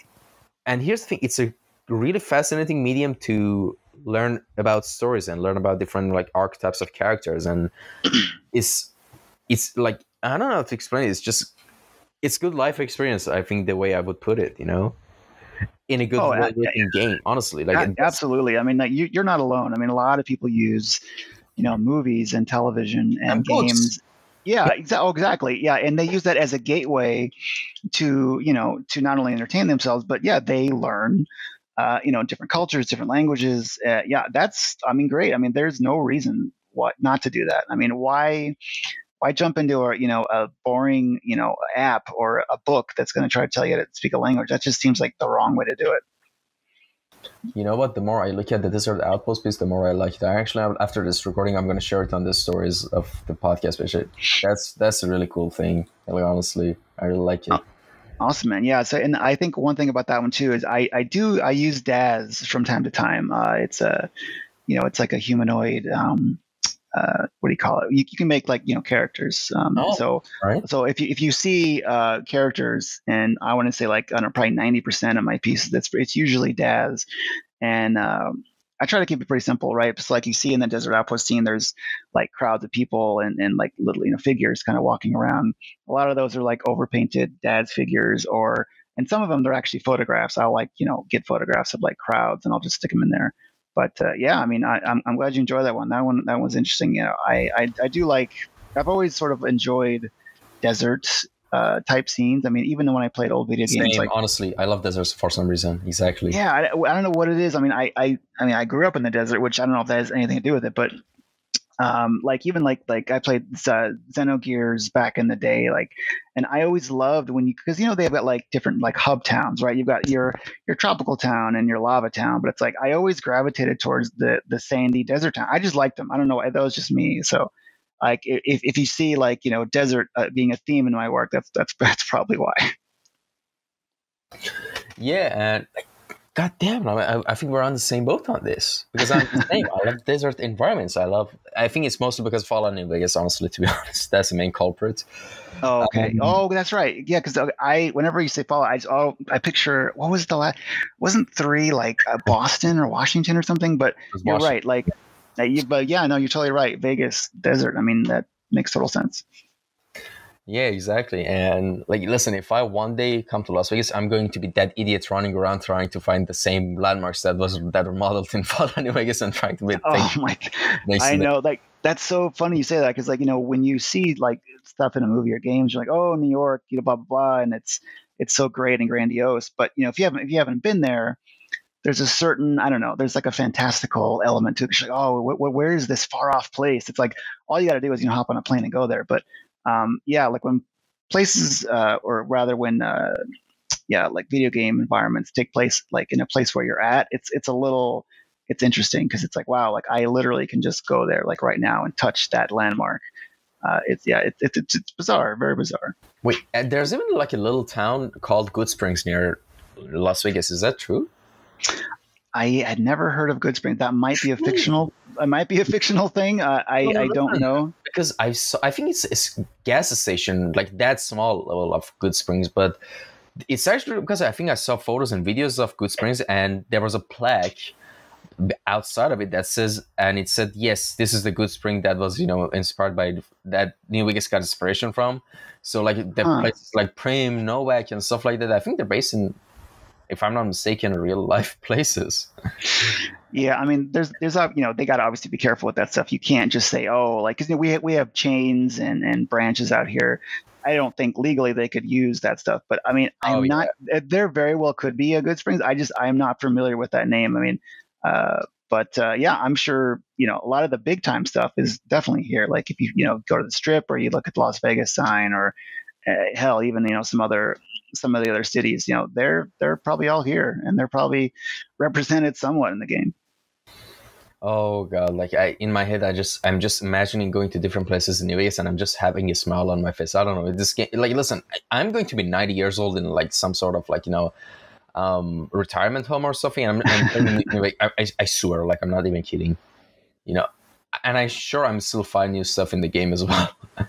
and here's the thing: it's a really fascinating medium to learn about stories and learn about different like archetypes of characters. And it's it's like i don't know how to explain it. It's just it's good life experience i think the way i would put it you know? In a good oh, way yeah, game honestly like absolutely. I mean like you, you're not alone. I mean a lot of people use you know movies and television and, and games. Yeah, exa- oh, exactly. Yeah, and they use that as a gateway to you know to not only entertain themselves, but yeah, they learn uh, you know, different cultures, different languages. Uh, yeah, that's, I mean, great. I mean, there's no reason what not to do that. I mean, why, why jump into a, you know, a boring, you know, app or a book that's going to try to tell you to speak a language? That just seems like the wrong way to do it. You know what? The more I look at the Desert Outpost piece, the more I like it. I actually, after this recording, I'm going to share it on the stories of the podcast. But that's that's a really cool thing. Really, honestly, I really like it. Awesome, man. Yeah. So, and I think one thing about that one too is I, I do, I use Daz from time to time. Uh, it's a, you know, it's like a humanoid, um, uh, what do you call it? You, you can make like, you know, characters. Um, oh, so, right. so if you, if you see, uh, characters and I want to say like, I don't know, probably 90% of my pieces, that's, it's usually Daz. And, um, I try to keep it pretty simple, right? Just like you see in the desert outpost scene, there's like crowds of people and, and like little, you know, figures kind of walking around. A lot of those are like overpainted Daz figures or, and some of them they're actually photographs. I'll like, you know, get photographs of like crowds and I'll just stick them in there. But uh, yeah, I mean, I, I'm, I'm glad you enjoy that one. That one, that one's interesting. You know, I, I, I do like, I've always sort of enjoyed deserts uh, type scenes. I mean, even when I played old video Same, games, like honestly, I love deserts for some reason. Exactly. Yeah, I, I, don't know what it is. I mean, I, I, I mean, I grew up in the desert, which I don't know if that has anything to do with it, but um, like even like like I played uh, Xenogears back in the day, like, and I always loved when you because you know they've got like different like hub towns, right? You've got your your tropical town and your lava town, but it's like I always gravitated towards the the sandy desert town. I just liked them. I don't know, that was just me. So like if, if you see like you know desert uh, being a theme in my work that's that's that's probably why yeah and God damn, I, I think we're on the same boat on this because I'm the same. I love desert environments. I love. I think it's mostly because Fallout New Vegas. Honestly, to be honest, that's the main culprit. Oh, okay. Um, oh, that's right. Yeah, because I, whenever you say Fallout, I just, oh, I picture what was the last? Wasn't three like uh, Boston or Washington or something? But you're Washington. right. Like, uh, Uh, you, but yeah, no, you're totally right. Vegas desert. I mean, that makes total sense. Yeah, exactly. And like, listen, if I one day come to Las Vegas, I'm going to be that idiot running around trying to find the same landmarks that was that were modeled in Fallout New Vegas and trying to make. Oh my! I know, like that's so funny you say that because like you know when you see like stuff in a movie or games, you're like, oh, New York, you know, blah blah blah, and it's it's so great and grandiose. But you know, if you haven't if you haven't been there, there's a certain I don't know. There's like a fantastical element to it. Like, oh, wh- wh- where is this far off place? It's like all you got to do is you know hop on a plane and go there. But um, yeah, like when places, uh, or rather when, uh, yeah, like video game environments take place like in a place where you're at, it's it's a little, it's interesting because it's like wow, like I literally can just go there like right now and touch that landmark. Uh, it's yeah, it, it, it's it's bizarre, very bizarre. Wait, and there's even like a little town called Goodsprings near Las Vegas. Is that true? I had never heard of Goodsprings. That might be a fictional. It might be a fictional thing. Uh, I I don't know because I saw. I think it's, a gas station like that small level of Goodsprings, but it's actually because I think I saw photos and videos of Goodsprings, and there was a plaque outside of it that says, and it said, yes, this is the Good Spring that was you know inspired by that New Vegas got inspiration from. So like the huh. places like Primm, Novac, and stuff like that. I think they're based in if I'm not mistaken, real life places. yeah, I mean, there's there's a you know they got to obviously be careful with that stuff. You can't just say oh like because you know, we we have chains and and branches out here. I don't think legally they could use that stuff, but I mean, I'm oh, not. Yeah. There very well could be a Goodsprings. I just I'm not familiar with that name. I mean, uh, but uh, yeah, I'm sure you know a lot of the big time stuff is definitely here. Like if you you know go to the Strip or you look at the Las Vegas sign or uh, hell, even you know some other some of the other cities, you know, they're they're probably all here and they're probably represented somewhat in the game. Oh god, like I in my head I just I'm just imagining going to different places in Vegas and I'm just having a smile on my face. I don't know. This game like listen, I, am going to be 90 years old in like some sort of like, you know, um retirement home or something. I'm, I'm I, I, I swear, like I'm not even kidding. You know, and I'm sure I'm still finding new stuff in the game as well.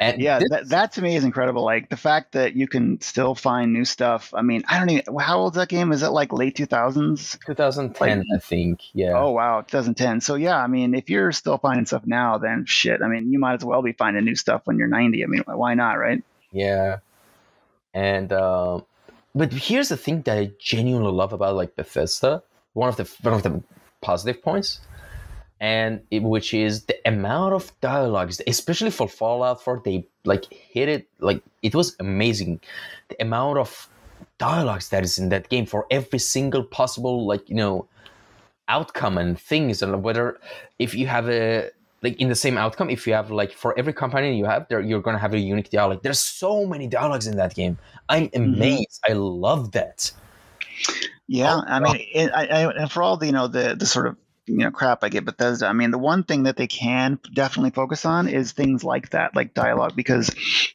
And yeah, this, that, that to me is incredible. Like the fact that you can still find new stuff. I mean, I don't even. How old's that game? Is it like late two thousands? Two thousand ten, like, I think. Yeah. Oh wow, two thousand ten. So yeah, I mean, if you're still finding stuff now, then shit. I mean, you might as well be finding new stuff when you're ninety. I mean, why not, right? Yeah. And uh, but here's the thing that I genuinely love about like Bethesda. One of the one of the positive points and it, which is the amount of dialogues, especially for Fallout 4, they like hit it like it was amazing. The amount of dialogues that is in that game for every single possible like you know outcome and things, and whether if you have a like in the same outcome, if you have like for every companion you have there, you're gonna have a unique dialogue. There's so many dialogues in that game. I'm mm-hmm. amazed. Mm-hmm. I love that. Yeah, oh, I mean, it, I, I, and for all the you know the the sort of you know crap I get Bethesda. I mean, the one thing that they can definitely focus on is things like that, like dialogue, because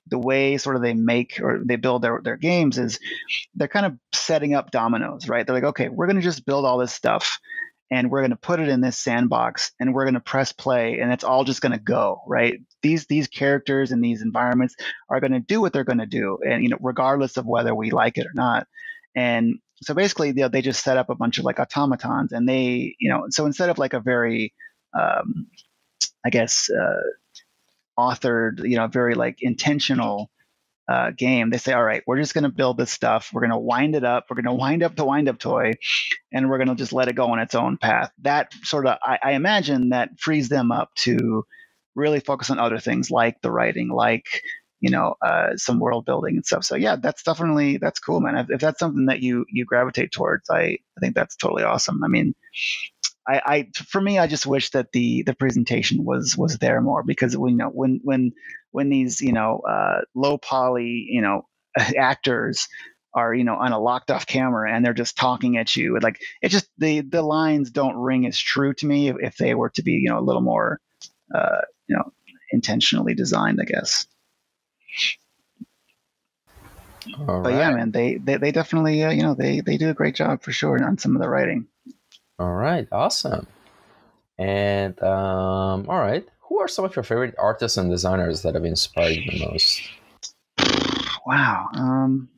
the way sort of they make or they build their their games is they're kind of setting up dominoes, right? They're like, okay, we're going to just build all this stuff and we're going to put it in this sandbox and we're going to press play and it's all just going to go right these these characters and these environments are going to do what they're going to do and you know regardless of whether we like it or not and so basically, you know, they just set up a bunch of like automatons, and they, you know, so instead of like a very, um, I guess, uh, authored, you know, very like intentional uh, game, they say, all right, we're just going to build this stuff. We're going to wind it up. We're going to wind up the wind up toy, and we're going to just let it go on its own path. That sort of, I, I imagine, that frees them up to really focus on other things like the writing, like you know uh, some world building and stuff. So yeah that's definitely that's cool man. If, if, that's something that you you gravitate towards i i think that's totally awesome. I mean I, I for me i just wish that the the presentation was was there more because when you know when when when these you know uh, low poly you know actors are you know on a locked off camera and they're just talking at you like it just the the lines don't ring as true to me if, if they were to be you know a little more uh, you know intentionally designed i guess All but right. yeah, man, they they, they definitely uh, you know they they do a great job for sure on some of the writing. All right, awesome. And um, all right, who are some of your favorite artists and designers that have inspired you the most? Wow. Um,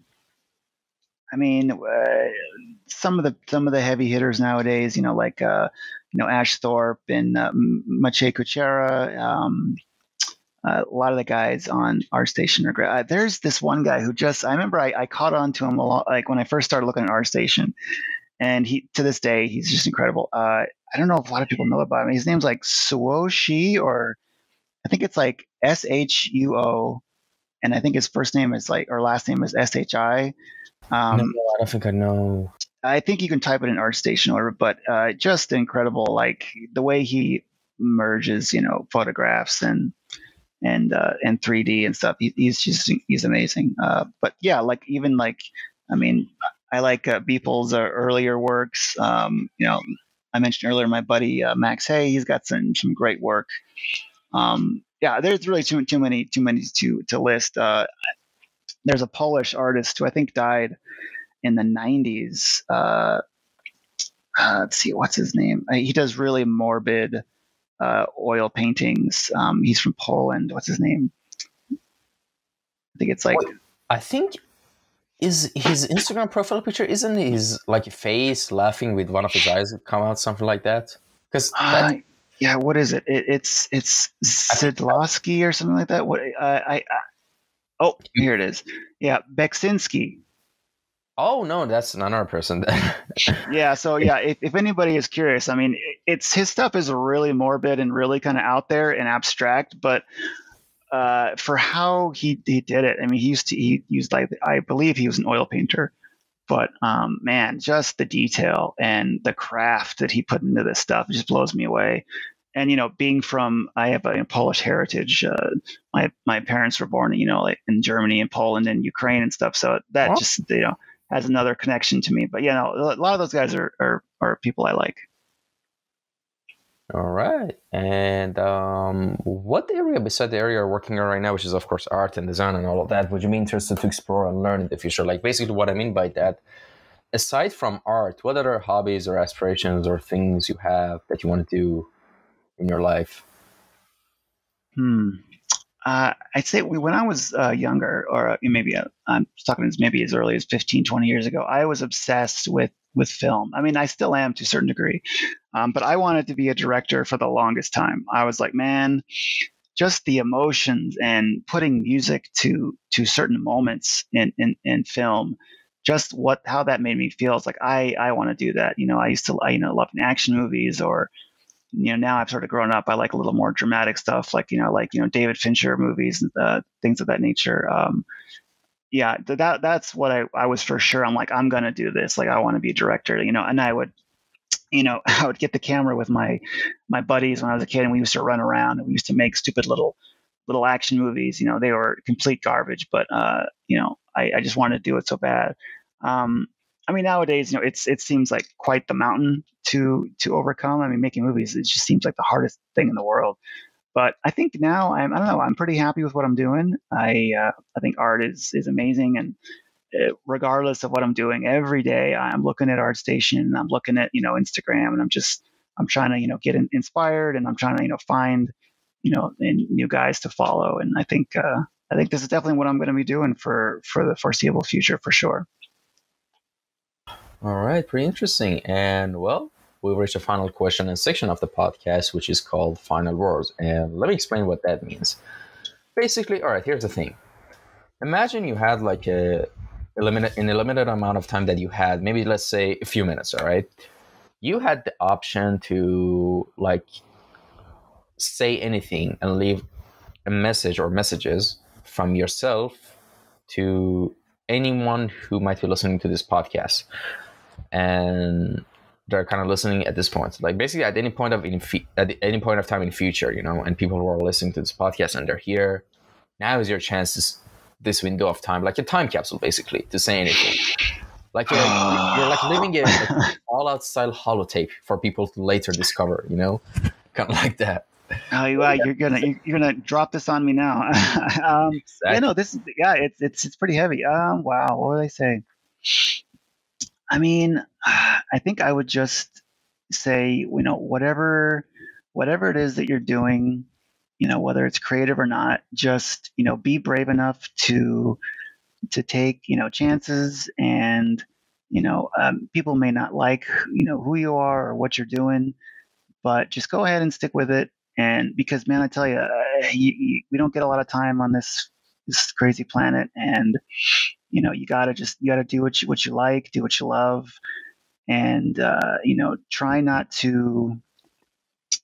I mean, uh, some of the some of the heavy hitters nowadays, you know, like uh, you know Ash Thorpe and uh, Maciej Kuciara. Um, uh, a lot of the guys on ArtStation are great. Uh, there's this one guy who just I remember I, I caught on to him a lot, like when I first started looking at ArtStation, and he to this day he's just incredible. Uh, I don't know if a lot of people know about him. His name's like Shuo Shi, or I think it's like S H U O, and I think his first name is like or last name is S H I. Um, no, I don't think I know. I think you can type it in ArtStation order, but uh, just incredible. Like the way he merges, you know, photographs and and uh, and 3D and stuff. He, he's just he's amazing. Uh, but yeah, like even like I mean, I like uh, Beeple's uh, earlier works. Um, you know, I mentioned earlier my buddy uh, Max Hay. He's got some some great work. Um, yeah, there's really too too many too many to to list. Uh, there's a Polish artist who I think died in the 90s. Uh, uh, let's see, what's his name? He does really morbid uh, oil paintings. Um, he's from Poland. What's his name? I think it's like. I think is his Instagram profile picture isn't his like face laughing with one of his eyes come out something like that? Because uh, yeah, what is it? it it's it's Sidlowski or something like that. What I, I, I oh here it is. Yeah, Beksinski. Oh no, that's another person. yeah, so yeah, if, if anybody is curious, I mean, it's his stuff is really morbid and really kind of out there and abstract, but uh, for how he he did it, I mean, he used to he used like I believe he was an oil painter, but um, man, just the detail and the craft that he put into this stuff just blows me away. And you know, being from I have a Polish heritage. Uh, my my parents were born, you know, like in Germany and Poland and Ukraine and stuff. So that just you know has another connection to me. But yeah, no, a lot of those guys are are, are people I like. All right. And um, what area beside the area you're working on right now, which is of course art and design and all of that, would you be interested to explore and learn in the future? Like basically what I mean by that, aside from art, what other hobbies or aspirations or things you have that you want to do in your life? Hmm. Uh, I'd say when I was uh, younger, or uh, maybe uh, I'm talking as maybe as early as 15, 20 years ago, I was obsessed with with film. I mean, I still am to a certain degree, um, but I wanted to be a director for the longest time. I was like, man, just the emotions and putting music to to certain moments in in, in film just what how that made me feel it's like i i want to do that you know i used to I, you know love action movies or you know now I've sort of grown up. I like a little more dramatic stuff, like you know, like you know David Fincher movies and uh, things of that nature. Um, yeah, that that's what I I was for sure. I'm like I'm gonna do this. Like I want to be a director, you know. And I would, you know, I would get the camera with my my buddies when I was a kid, and we used to run around and we used to make stupid little little action movies. You know, they were complete garbage, but uh, you know, I, I just wanted to do it so bad. Um, I mean, nowadays, you know, it's it seems like quite the mountain to to overcome. I mean, making movies it just seems like the hardest thing in the world. But I think now I'm I don't know I'm pretty happy with what I'm doing. I uh, I think art is is amazing, and uh, regardless of what I'm doing, every day I'm looking at ArtStation and I'm looking at you know Instagram, and I'm just I'm trying to you know get in, inspired, and I'm trying to you know find you know new guys to follow. And I think uh, I think this is definitely what I'm going to be doing for for the foreseeable future for sure. All right, pretty interesting. And well, we've reached the final question and section of the podcast, which is called Final Words. And let me explain what that means. Basically, all right, here's the thing. Imagine you had like a, limited, in a limited amount of time that you had, maybe let's say a few minutes, all right? You had the option to like say anything and leave a message or messages from yourself to anyone who might be listening to this podcast and they're kind of listening at this point. Like basically at any point of in at any point of time in future, you know, and people who are listening to this podcast and they're here, now is your chance to this window of time, like a time capsule, basically, to say anything. Like you're, you're like living a like, all out style holotape for people to later discover, you know, kind of like that. Oh, wow, you're gonna you're gonna drop this on me now. um, exactly. Yeah, no, this is yeah, it's it's it's pretty heavy. Um, wow, what would I say? I mean, I think I would just say, you know, whatever whatever it is that you're doing, you know, whether it's creative or not, just you know, be brave enough to to take you know chances and you know um, people may not like you know who you are or what you're doing but just go ahead and stick with it. And because, man, I tell you, uh, you, you, we don't get a lot of time on this this crazy planet, and you know, you gotta just you gotta do what you what you like, do what you love, and uh, you know, try not to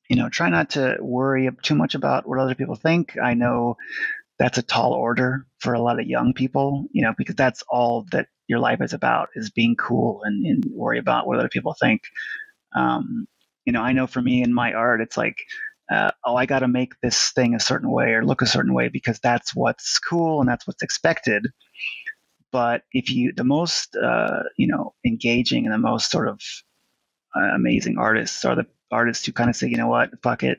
you know, try not to worry too much about what other people think. I know that's a tall order for a lot of young people, you know, because that's all that your life is about is being cool and, and worry about what other people think. Um, you know, I know for me in my art, it's like, uh, oh, I got to make this thing a certain way or look a certain way because that's what's cool and that's what's expected. But if you, the most, uh, you know, engaging and the most sort of uh, amazing artists are the artists who kind of say, you know what, fuck it,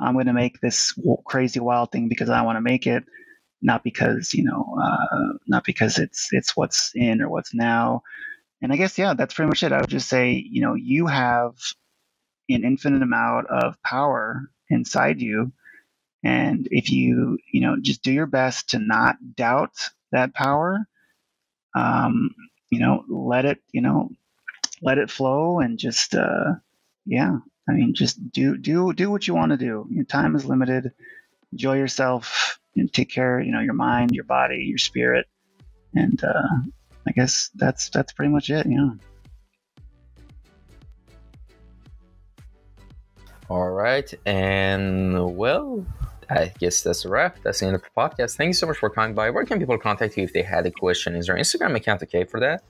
I'm going to make this crazy wild thing because I want to make it, not because you know, uh, not because it's it's what's in or what's now. And I guess yeah, that's pretty much it. I would just say, you know, you have an infinite amount of power inside you. And if you, you know, just do your best to not doubt that power, um, you know, let it, you know, let it flow and just, uh, yeah, I mean, just do, do, do what you want to do. Your time is limited. Enjoy yourself and take care, you know, your mind, your body, your spirit. And, uh, I guess that's, that's pretty much it. Yeah. All right. And well, I guess that's a wrap. That's the end of the podcast. Thank you so much for coming by. Where can people contact you if they had a question? Is there Instagram account okay for that?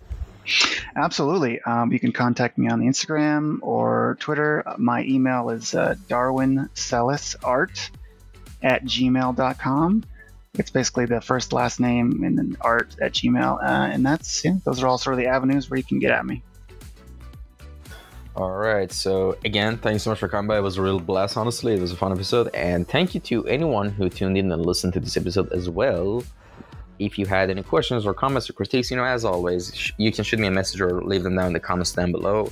Absolutely. Um, you can contact me on the Instagram or Twitter. My email is uh, darwincellisart at gmail.com. It's basically the first last name and then art at gmail. Uh, and that's, yeah, those are all sort of the avenues where you can get at me. All right. So again, thanks so much for coming by. It was a real blast, honestly. It was a fun episode, and thank you to anyone who tuned in and listened to this episode as well. If you had any questions or comments or critiques, you know, as always, you can shoot me a message or leave them down in the comments down below.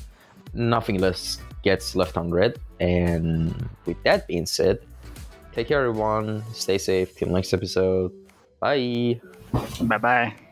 Nothing less gets left unread. And with that being said, take care, everyone. Stay safe. Till next episode. Bye. Bye bye.